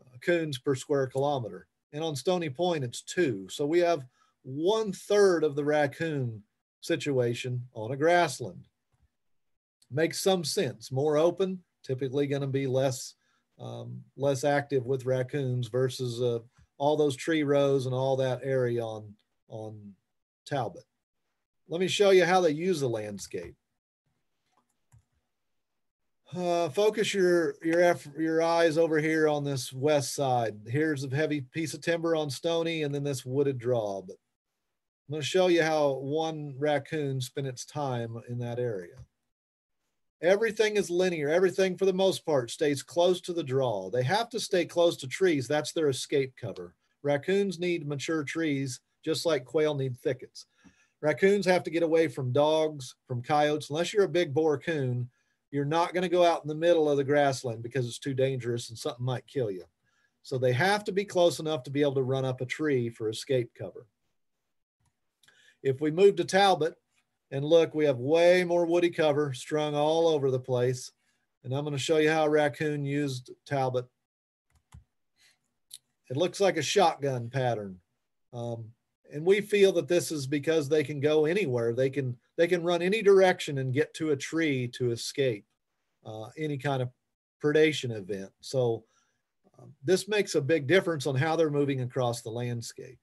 uh, coons per square kilometer. And on Stony Point, it's two. So we have one third of the raccoon situation on a grassland. Makes some sense. More open, typically going to be less um, less active with raccoons versus uh, all those tree rows and all that area on on Talbot. Let me show you how they use the landscape. Uh, focus your your your eyes over here on this west side. Here's a heavy piece of timber on Stony, and then this wooded draw. But I'm going to show you how one raccoon spent its time in that area. Everything is linear. Everything, for the most part, stays close to the draw. They have to stay close to trees. That's their escape cover. Raccoons need mature trees, just like quail need thickets. Raccoons have to get away from dogs, from coyotes. Unless you're a big boar coon, you're not going to go out in the middle of the grassland because it's too dangerous and something might kill you. So they have to be close enough to be able to run up a tree for escape cover. If we move to Talbot and look, we have way more woody cover strung all over the place. And I'm going to show you how a raccoon used Talbot. It looks like a shotgun pattern. Um, and we feel that this is because they can go anywhere. They can they can run any direction and get to a tree to escape uh, any kind of predation event. So um, this makes a big difference on how they're moving across the landscape.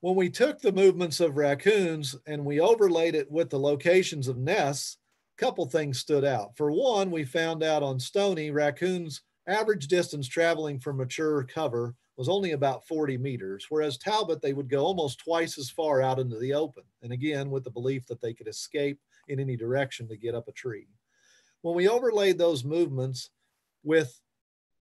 When we took the movements of raccoons and we overlaid it with the locations of nests, a couple things stood out. For one, we found out on Stony, raccoons average distance traveling for mature cover was only about 40 meters, whereas Talbot, they would go almost twice as far out into the open. And again, with the belief that they could escape in any direction to get up a tree. When we overlaid those movements with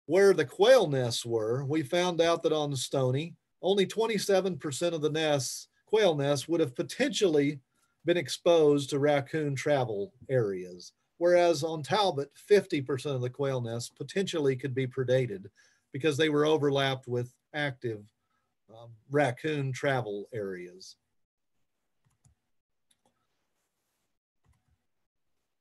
where the quail nests were, we found out that on the Stony, only 27% of the nests, quail nests, would have potentially been exposed to raccoon travel areas. Whereas on Talbot, 50% of the quail nests potentially could be predated because they were overlapped with active um, raccoon travel areas.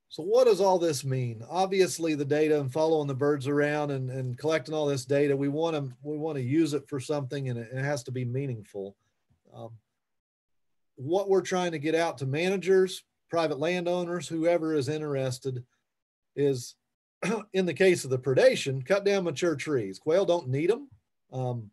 So what does all this mean? Obviously the data and following the birds around and, and collecting all this data, we want to we want to use it for something and it, it has to be meaningful. Um, what we're trying to get out to managers, private landowners, whoever is interested is <clears throat> in the case of the predation, cut down mature trees. Quail don't need them, um,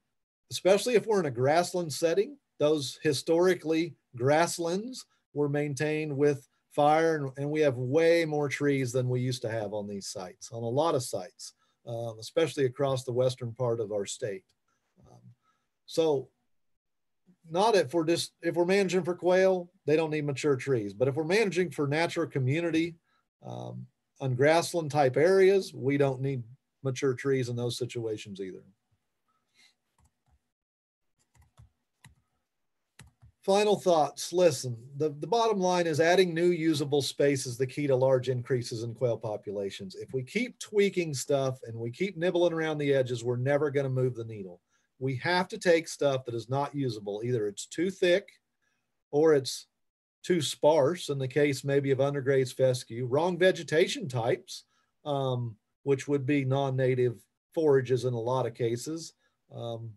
especially if we're in a grassland setting. Those historically grasslands were maintained with fire, and, and, we have way more trees than we used to have on these sites, on a lot of sites, um, especially across the western part of our state. Um, so, not if we're just if we're managing for quail, they don't need mature trees. But if we're managing for natural community, um, on grassland type areas, we don't need mature trees in those situations either. Final thoughts. Listen, the, the bottom line is adding new usable space is the key to large increases in quail populations. If we keep tweaking stuff and we keep nibbling around the edges, we're never going to move the needle. We have to take stuff that is not usable. Either it's too thick or it's too sparse in the case maybe of undergraze fescue, wrong vegetation types, um, which would be non-native forages in a lot of cases. Um,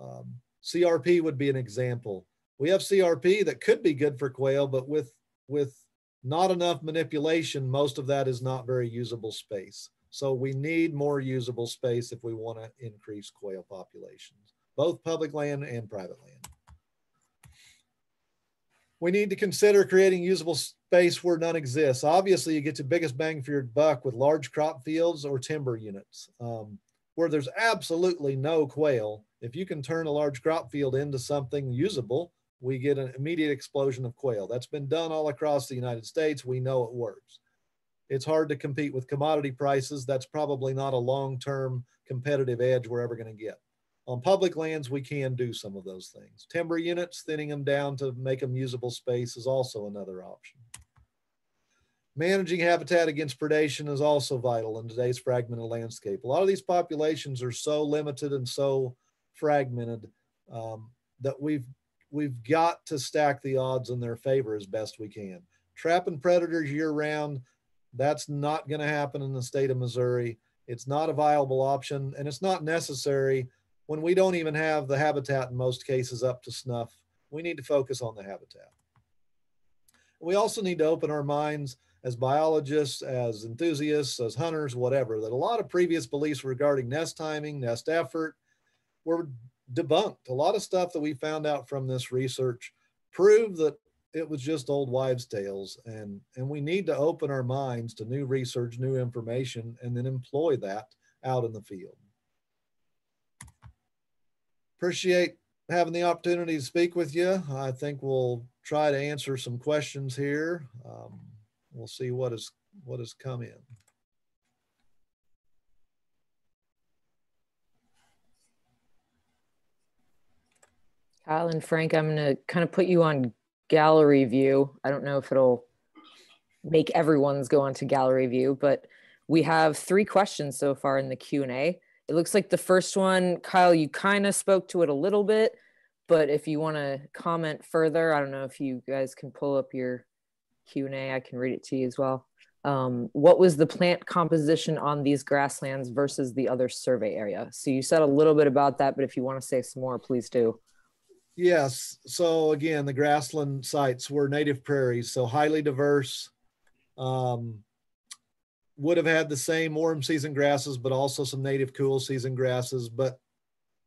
um, CRP would be an example. We have CRP that could be good for quail, but with with not enough manipulation, most of that is not very usable space. So we need more usable space if we want to increase quail populations, both public land and private land we need to consider creating usable space where none exists. Obviously, you get the biggest bang for your buck with large crop fields or timber units. Um, where there's absolutely no quail, if you can turn a large crop field into something usable, we get an immediate explosion of quail. That's been done all across the United States. We know it works. It's hard to compete with commodity prices. That's probably not a long term competitive edge we're ever going to get. On public lands, we can do some of those things. Timber units, thinning them down to make them usable space is also another option. Managing habitat against predation is also vital in today's fragmented landscape. A lot of these populations are so limited and so fragmented um, that we've we've got to stack the odds in their favor as best we can. Trapping predators year round, that's not going to happen in the state of Missouri. It's not a viable option and it's not necessary when we don't even have the habitat in most cases up to snuff, we need to focus on the habitat. We also need to open our minds as biologists, as enthusiasts, as hunters, whatever, that a lot of previous beliefs regarding nest timing, nest effort were debunked. A lot of stuff that we found out from this research proved that it was just old wives' tales. And, and we need to open our minds to new research, new information, and then employ that out in the field appreciate having the opportunity to speak with you. I think we'll try to answer some questions here. Um, we'll see what is what has come in. Kyle and Frank, I'm going to kind of put you on gallery view. I don't know if it'll make everyone's go onto gallery view, but we have three questions so far in the Q&A. It looks like the first one, Kyle, you kind of spoke to it a little bit, but if you want to comment further, I don't know if you guys can pull up your Q&A, I can read it to you as well. Um, what was the plant composition on these grasslands versus the other survey area? So you said a little bit about that, but if you want to say some more, please do. Yes. So again, the grassland sites were native prairies, so highly diverse. Um, would have had the same warm season grasses, but also some native cool season grasses, but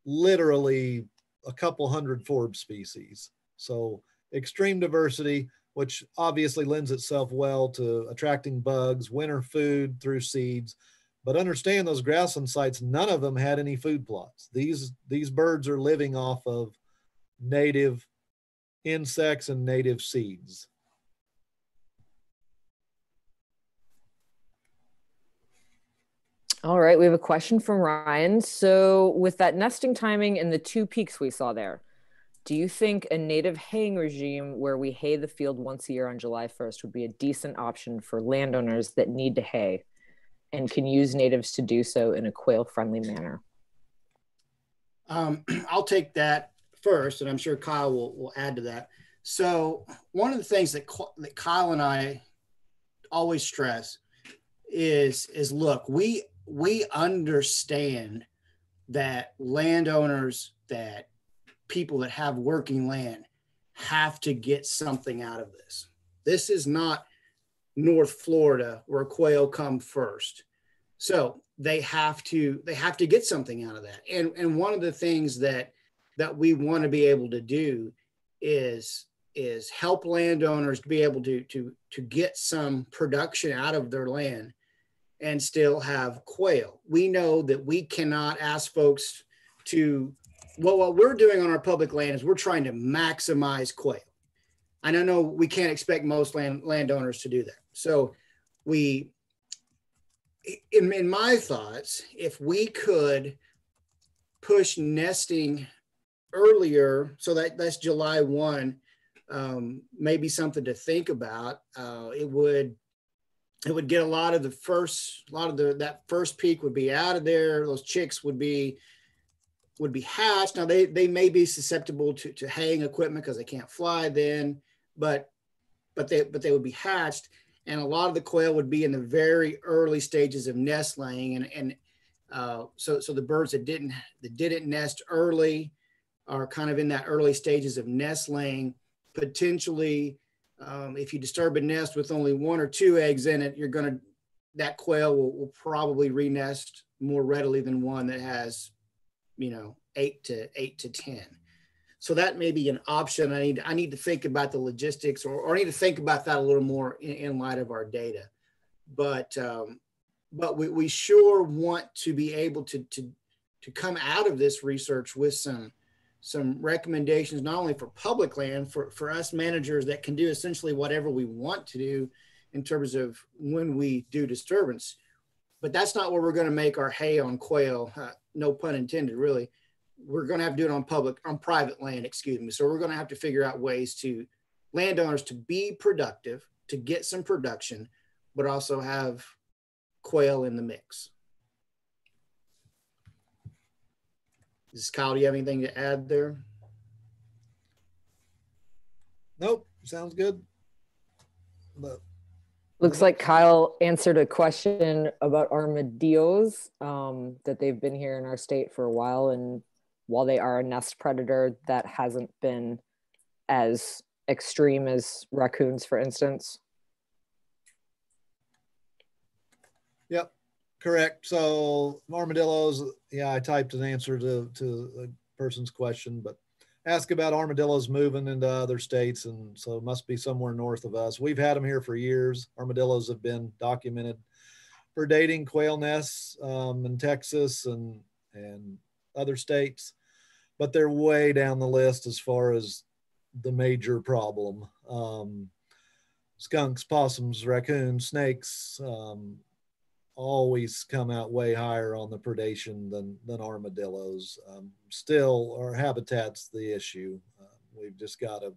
literally a couple hundred forb species. So extreme diversity, which obviously lends itself well to attracting bugs, winter food through seeds. But understand those grassland sites, none of them had any food plots. These, these birds are living off of native insects and native seeds. All right, we have a question from Ryan. So, with that nesting timing and the two peaks we saw there, do you think a native haying regime where we hay the field once a year on July 1st would be a decent option for landowners that need to hay and can use natives to do so in a quail friendly manner? Um, <clears throat> I'll take that first, and I'm sure Kyle will, will add to that. So, one of the things that, that Kyle and I always stress is is look, we we understand that landowners, that people that have working land have to get something out of this. This is not North Florida where quail come first. So they have to they have to get something out of that. And and one of the things that that we want to be able to do is is help landowners to be able to to to get some production out of their land and still have quail. We know that we cannot ask folks to, well, what we're doing on our public land is we're trying to maximize quail. And I know we can't expect most land, landowners to do that. So we, in, in my thoughts, if we could push nesting earlier, so that that's July 1, um, maybe something to think about. Uh, it would it would get a lot of the first a lot of the that first peak would be out of there. Those chicks would be would be hatched. Now they they may be susceptible to to haying equipment because they can't fly then but but they but they would be hatched. And a lot of the quail would be in the very early stages of nest laying. And and uh, so so the birds that didn't that didn't nest early are kind of in that early stages of nest laying potentially um, if you disturb a nest with only one or two eggs in it, you're going to, that quail will, will probably renest more readily than one that has, you know, eight to eight to 10. So that may be an option. I need, I need to think about the logistics or, or I need to think about that a little more in, in light of our data. But, um, but we, we sure want to be able to, to, to come out of this research with some, some recommendations not only for public land for, for us managers that can do essentially whatever we want to do in terms of when we do disturbance. But that's not where we're going to make our hay on quail uh, no pun intended really. We're going to have to do it on public on private land excuse me. So we're going to have to figure out ways to landowners to be productive to get some production but also have quail in the mix Is Kyle, do you have anything to add there? Nope, sounds good. But Looks like Kyle answered a question about armadillos um, that they've been here in our state for a while. And while they are a nest predator, that hasn't been as extreme as raccoons, for instance. Yep. Correct. So armadillos, yeah, I typed an answer to, to a person's question, but ask about armadillos moving into other states. And so must be somewhere north of us. We've had them here for years. Armadillos have been documented predating quail nests um, in Texas and, and other states, but they're way down the list as far as the major problem. Um, skunks, possums, raccoons, snakes, um, always come out way higher on the predation than than armadillos. Um, still, our habitat's the issue. Uh, we've just got to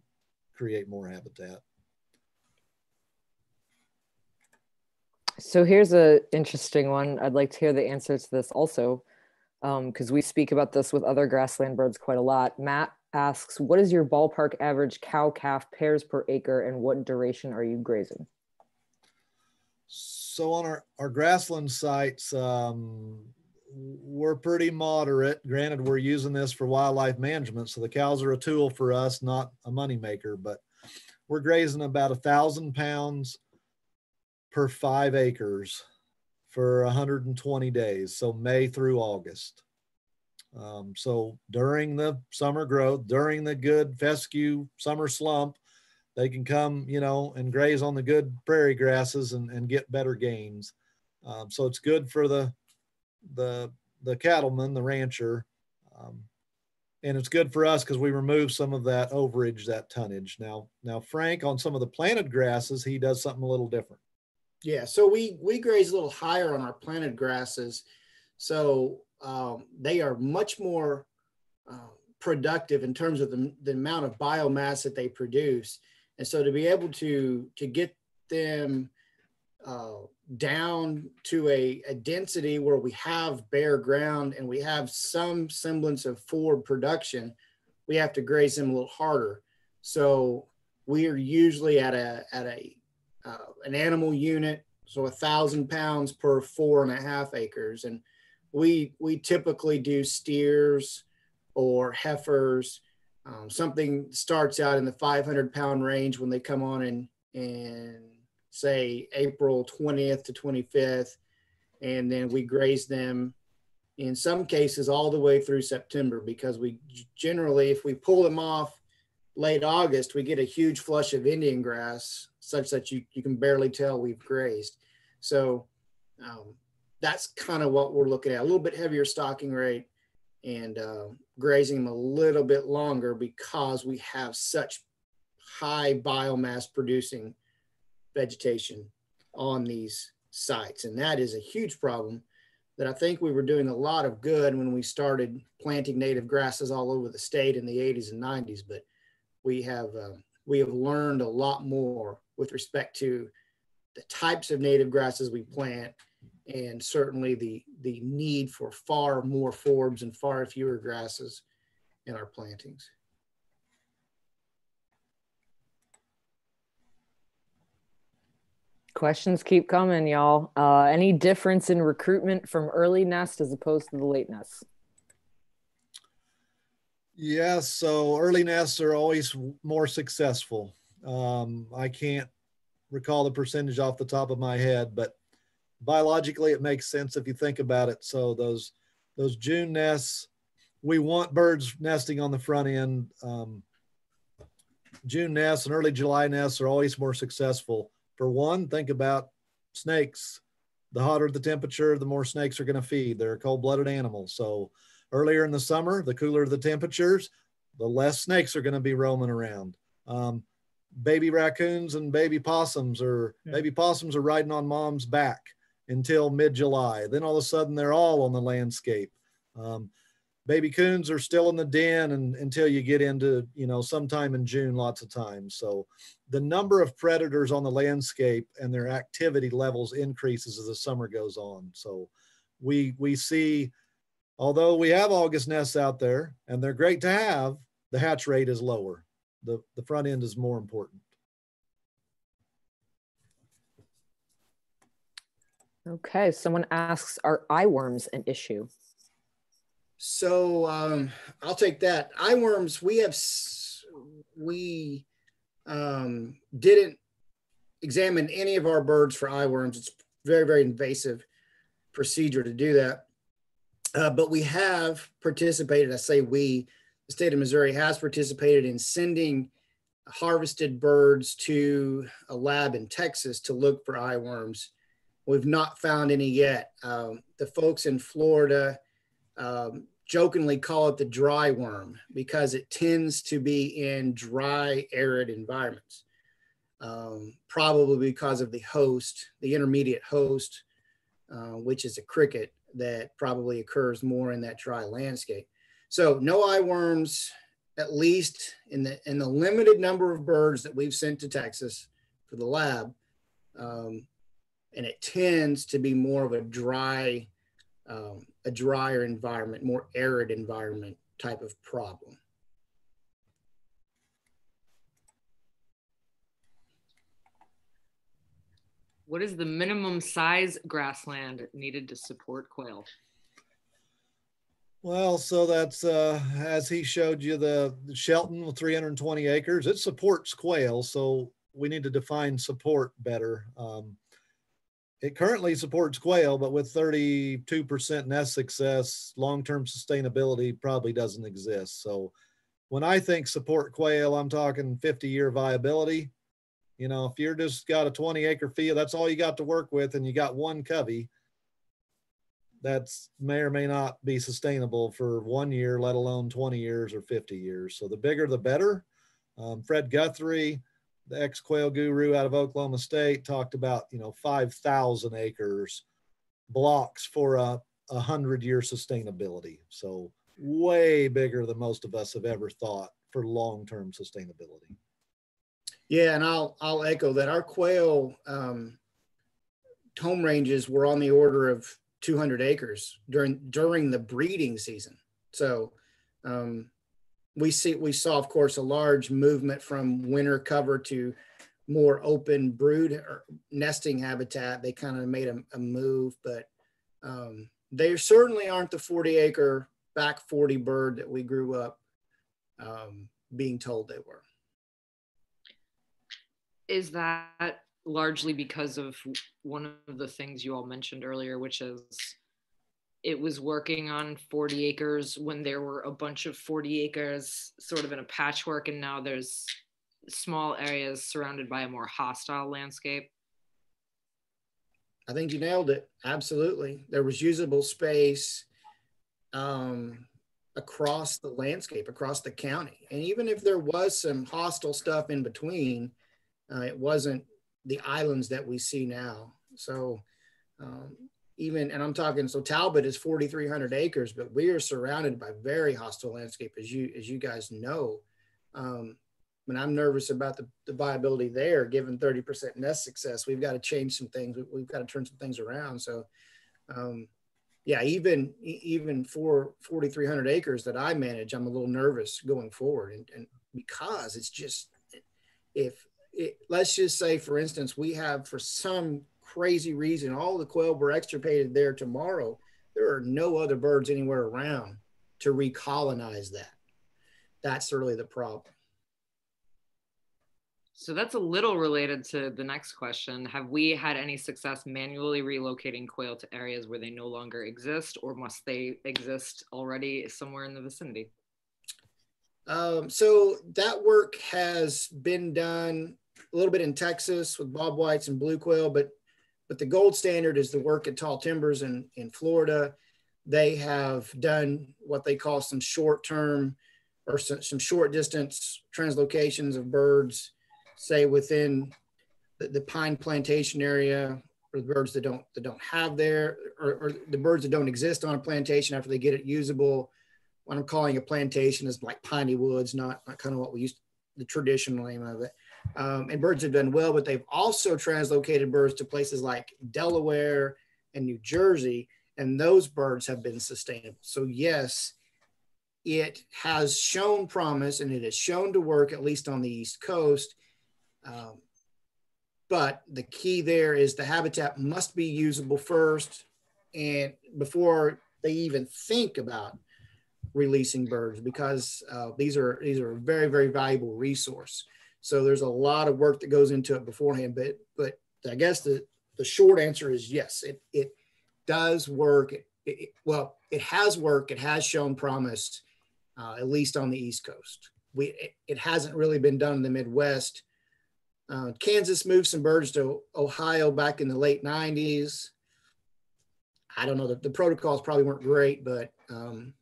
create more habitat. So here's a interesting one. I'd like to hear the answer to this also. because um, we speak about this with other grassland birds quite a lot. Matt asks, what is your ballpark average cow calf pairs per acre and what duration are you grazing? On our, our grassland sites, um, we're pretty moderate. Granted, we're using this for wildlife management, so the cows are a tool for us, not a moneymaker. But we're grazing about a thousand pounds per five acres for 120 days, so May through August. Um, so during the summer growth, during the good fescue summer slump, they can come, you know, and graze on the good prairie grasses and, and get better gains. Um, so it's good for the the the cattleman, the rancher, um, and it's good for us because we remove some of that overage, that tonnage. Now, now Frank on some of the planted grasses, he does something a little different. Yeah, so we we graze a little higher on our planted grasses, so um, they are much more uh, productive in terms of the, the amount of biomass that they produce, and so to be able to to get them uh, down to a, a density where we have bare ground and we have some semblance of forb production, we have to graze them a little harder. So we are usually at a at a uh, an animal unit, so a thousand pounds per four and a half acres, and we we typically do steers or heifers. Um, something starts out in the 500 pound range when they come on in in say April 20th to 25th, and then we graze them in some cases all the way through September because we generally, if we pull them off late August, we get a huge flush of Indian grass such that you, you can barely tell we've grazed. So um, that's kind of what we're looking at a little bit heavier stocking rate and uh, grazing them a little bit longer because we have such high biomass producing vegetation on these sites. And that is a huge problem that I think we were doing a lot of good when we started planting native grasses all over the state in the 80s and 90s. But we have, uh, we have learned a lot more with respect to the types of native grasses we plant and certainly the, the need for far more forbs and far fewer grasses in our plantings. Questions keep coming, y'all. Uh, any difference in recruitment from early nest as opposed to the late nest? Yes, so early nests are always more successful. Um, I can't recall the percentage off the top of my head, but biologically it makes sense if you think about it. So those those June nests, we want birds nesting on the front end. Um, June nests and early July nests are always more successful for one, think about snakes. The hotter the temperature, the more snakes are going to feed. They're cold blooded animals. So earlier in the summer, the cooler the temperatures, the less snakes are going to be roaming around. Um, baby raccoons and baby possums or yeah. baby possums are riding on mom's back until mid July. Then all of a sudden they're all on the landscape. Um, baby coons are still in the den and, until you get into you know sometime in june lots of times so the number of predators on the landscape and their activity levels increases as the summer goes on so we we see although we have august nests out there and they're great to have the hatch rate is lower the the front end is more important okay someone asks are eye worms an issue so um, I'll take that. Eye worms, we have, we um, didn't examine any of our birds for eye worms. It's very, very invasive procedure to do that. Uh, but we have participated, I say we, the state of Missouri has participated in sending harvested birds to a lab in Texas to look for eye worms. We've not found any yet. Um, the folks in Florida um, jokingly call it the dry worm because it tends to be in dry, arid environments. Um, probably because of the host, the intermediate host, uh, which is a cricket that probably occurs more in that dry landscape. So no eye worms, at least in the in the limited number of birds that we've sent to Texas for the lab, um, and it tends to be more of a dry um, a drier environment, more arid environment type of problem. What is the minimum size grassland needed to support quail? Well, so that's uh, as he showed you the, the Shelton with 320 acres. It supports quail, so we need to define support better. Um, it currently supports quail, but with 32% nest success, long-term sustainability probably doesn't exist. So when I think support quail, I'm talking 50 year viability. You know, if you're just got a 20 acre field, that's all you got to work with, and you got one covey, that's may or may not be sustainable for one year, let alone 20 years or 50 years. So the bigger, the better. Um, Fred Guthery, the ex quail guru out of Oklahoma State, talked about, you know, 5,000 acres blocks for a, a hundred year sustainability. So way bigger than most of us have ever thought for long-term sustainability. Yeah, and I'll I'll echo that. Our quail um, home ranges were on the order of 200 acres during during the breeding season. So um, we see we saw, of course, a large movement from winter cover to more open brood or nesting habitat. They kind of made a, a move, but um, they certainly aren't the 40 acre back 40 bird that we grew up um, being told they were is that largely because of one of the things you all mentioned earlier, which is it was working on 40 acres when there were a bunch of 40 acres sort of in a patchwork, and now there's small areas surrounded by a more hostile landscape? I think you nailed it. Absolutely. There was usable space um, across the landscape, across the county. And even if there was some hostile stuff in between, uh, it wasn't the islands that we see now. So um, even, and I'm talking, so Talbot is 4,300 acres, but we are surrounded by very hostile landscape, as you as you guys know. Um, and I'm nervous about the, the viability there, given 30% nest success. We've got to change some things. We've got to turn some things around. So, um, yeah, even even for 4,300 acres that I manage, I'm a little nervous going forward, and, and because it's just if it, let's just say, for instance, we have for some crazy reason all the quail were extirpated there tomorrow. There are no other birds anywhere around to recolonize that. That's really the problem. So that's a little related to the next question. Have we had any success manually relocating quail to areas where they no longer exist, or must they exist already somewhere in the vicinity? Um, so that work has been done a little bit in Texas with bobwhites and blue quail, but but the gold standard is the work at Tall Timbers in, in Florida. They have done what they call some short term or some, some short distance translocations of birds, say within the, the, pine plantation area or the birds that don't that don't have there or, or the birds that don't exist on a plantation after they get it usable. What I'm calling a plantation is like piney woods, not, not kind of what we used the traditional name of it. Um, and birds have done well, but they've also translocated birds to places like Delaware and New Jersey, and those birds have been sustainable. So, yes, it has shown promise and it has shown to work, at least on the East Coast. Um, but the key there is the habitat must be usable first and before they even think about releasing birds because uh, these are these are a very very valuable resource so there's a lot of work that goes into it beforehand. But but I guess the the short answer is yes, it it does work. It, it, well, it has worked. It has shown promise, uh, at least on the East Coast. We it, it, hasn't really been done in the Midwest. Uh, Kansas moved some birds to Ohio back in the late 90s. I don't know. The, the protocols probably weren't great, but um,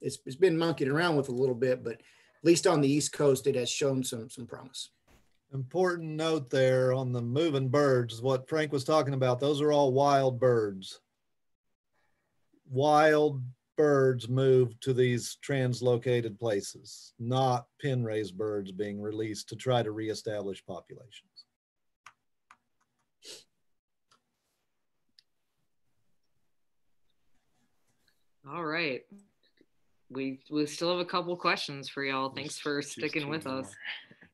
it's, it's been monkeyed around with a little bit. But at least on the East Coast, it has shown some some promise. Important note there on the moving birds, what Frank was talking about, those are all wild birds. Wild birds move to these translocated places, not pen raised birds being released to try to reestablish populations. All right. We we still have a couple questions for y'all. Thanks for just sticking two with us.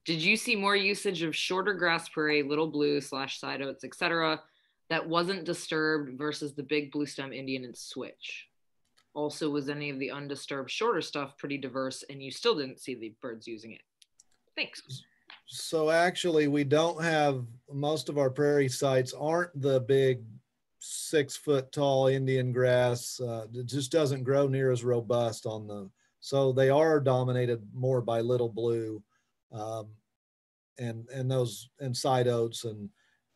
Did you see more usage of shorter grass prairie, little blue slash side oats, etc., that wasn't disturbed versus the big bluestem Indian and switch? Also, was any of the undisturbed shorter stuff pretty diverse, and you still didn't see the birds using it? Thanks. So actually, we don't have most of our prairie sites aren't the big six foot tall Indian grass. Uh, it just doesn't grow near as robust on the. So they are dominated more by little blue, um, and and those and side oats and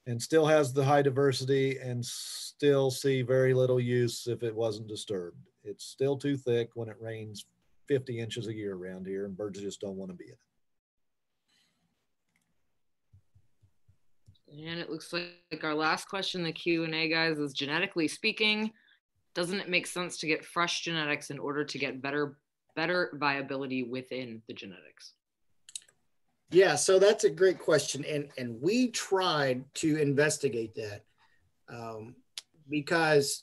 and still has the high diversity and still see very little use if it wasn't disturbed. It's still too thick when it rains 50 inches a year around here, and birds just don't want to be in it. And it looks like, our last question, the Q and A, guys, is genetically speaking, doesn't it make sense to get fresh genetics in order to get better better viability within the genetics? Yeah, so that's a great question, and and we tried to investigate that um, because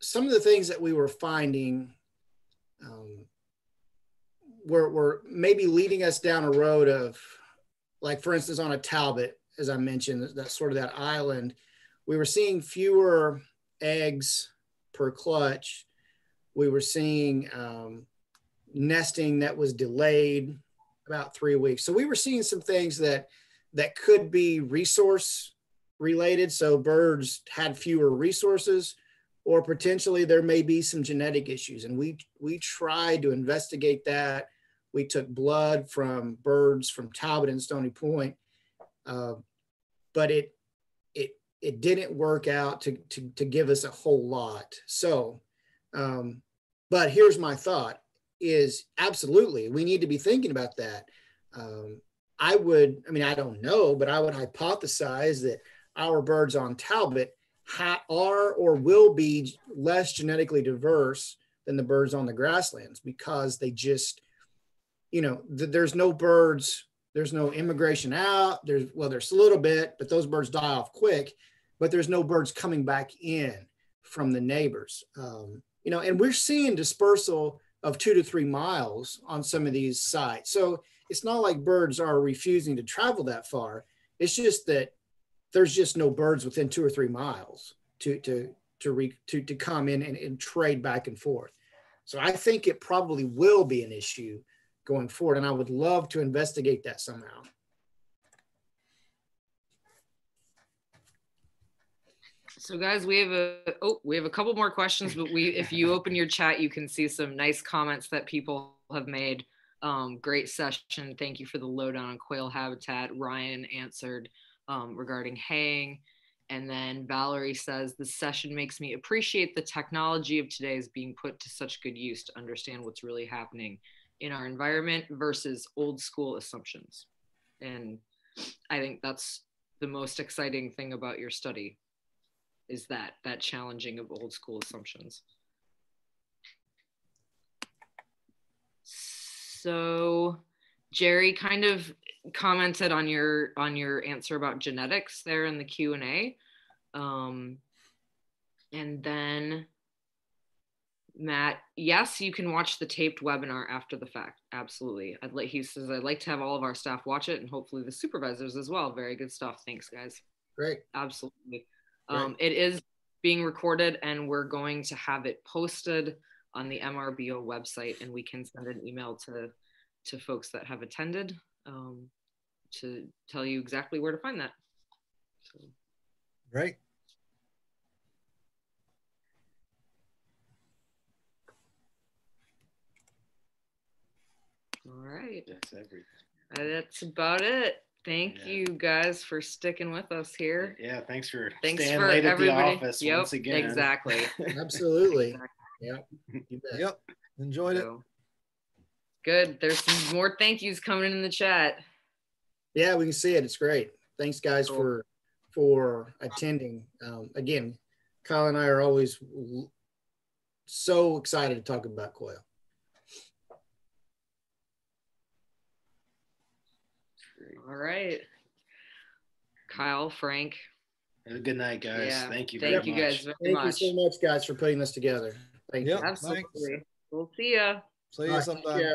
some of the things that we were finding um, were were maybe leading us down a road of, like for instance, on a Talbot, as I mentioned, that sort of that island, we were seeing fewer eggs per clutch. We were seeing um, nesting that was delayed about three weeks. So we were seeing some things that that could be resource related. So birds had fewer resources, or potentially there may be some genetic issues. And we we tried to investigate that. We took blood from birds from Talbot and Stony Point, uh, but it it it didn't work out to to, to give us a whole lot. So, um, but here's my thought is absolutely we need to be thinking about that. Um, I would, I mean, I don't know, but I would hypothesize that our birds on Talbot ha- are or will be less genetically diverse than the birds on the grasslands because they just, you know, th- there's no birds, there's no immigration out. There's, well, there's a little bit, but those birds die off quick, but there's no birds coming back in from the neighbors. Um, you know, and we're seeing dispersal of two to three miles on some of these sites. So it's not like birds are refusing to travel that far. It's just that there's just no birds within two or three miles to to to re, to, to come in and, and trade back and forth. So I think it probably will be an issue going forward, and I would love to investigate that somehow. So guys, we have a oh, we have a couple more questions, but we if you open your chat, you can see some nice comments that people have made. Um, great session. Thank you for the lowdown on quail habitat. Ryan answered um, regarding haying. And then Valerie says the session makes me appreciate the technology of today is being put to such good use to understand what's really happening in our environment versus old school assumptions. And I think that's the most exciting thing about your study is that that challenging of old school assumptions. So Jerry kind of commented on your on your answer about genetics there in the Q and A, um, and then Matt, yes, you can watch the taped webinar after the fact. Absolutely, I'd like he says I'd like to have all of our staff watch it and hopefully the supervisors as well. Very good stuff. Thanks, guys. Great. Absolutely. Um, it is being recorded and we're going to have it posted on the MRBO website and we can send an email to, to folks that have attended um, to tell you exactly where to find that. So, Great. All right. That's everything. Uh, That's about it. Thank Yeah. you guys for sticking with us here. Yeah, thanks for Thanks staying for late at the office yep, once again. exactly. <laughs> Absolutely. Yep. Yep. Enjoyed it. Good. There's some more thank yous coming in the chat. Yeah, we can see it. It's great. Thanks, guys, Cool. for for attending. Um, again, Kyle and I are always l- so excited to talk about quail. All right. Kyle, Frank. Have a good night, guys. Yeah. Thank you. Thank very you much. guys very Thank much. you so much, guys, for putting this together. Thank Yep. you. thanks. Absolutely. We'll see ya. See you right, sometime. yeah.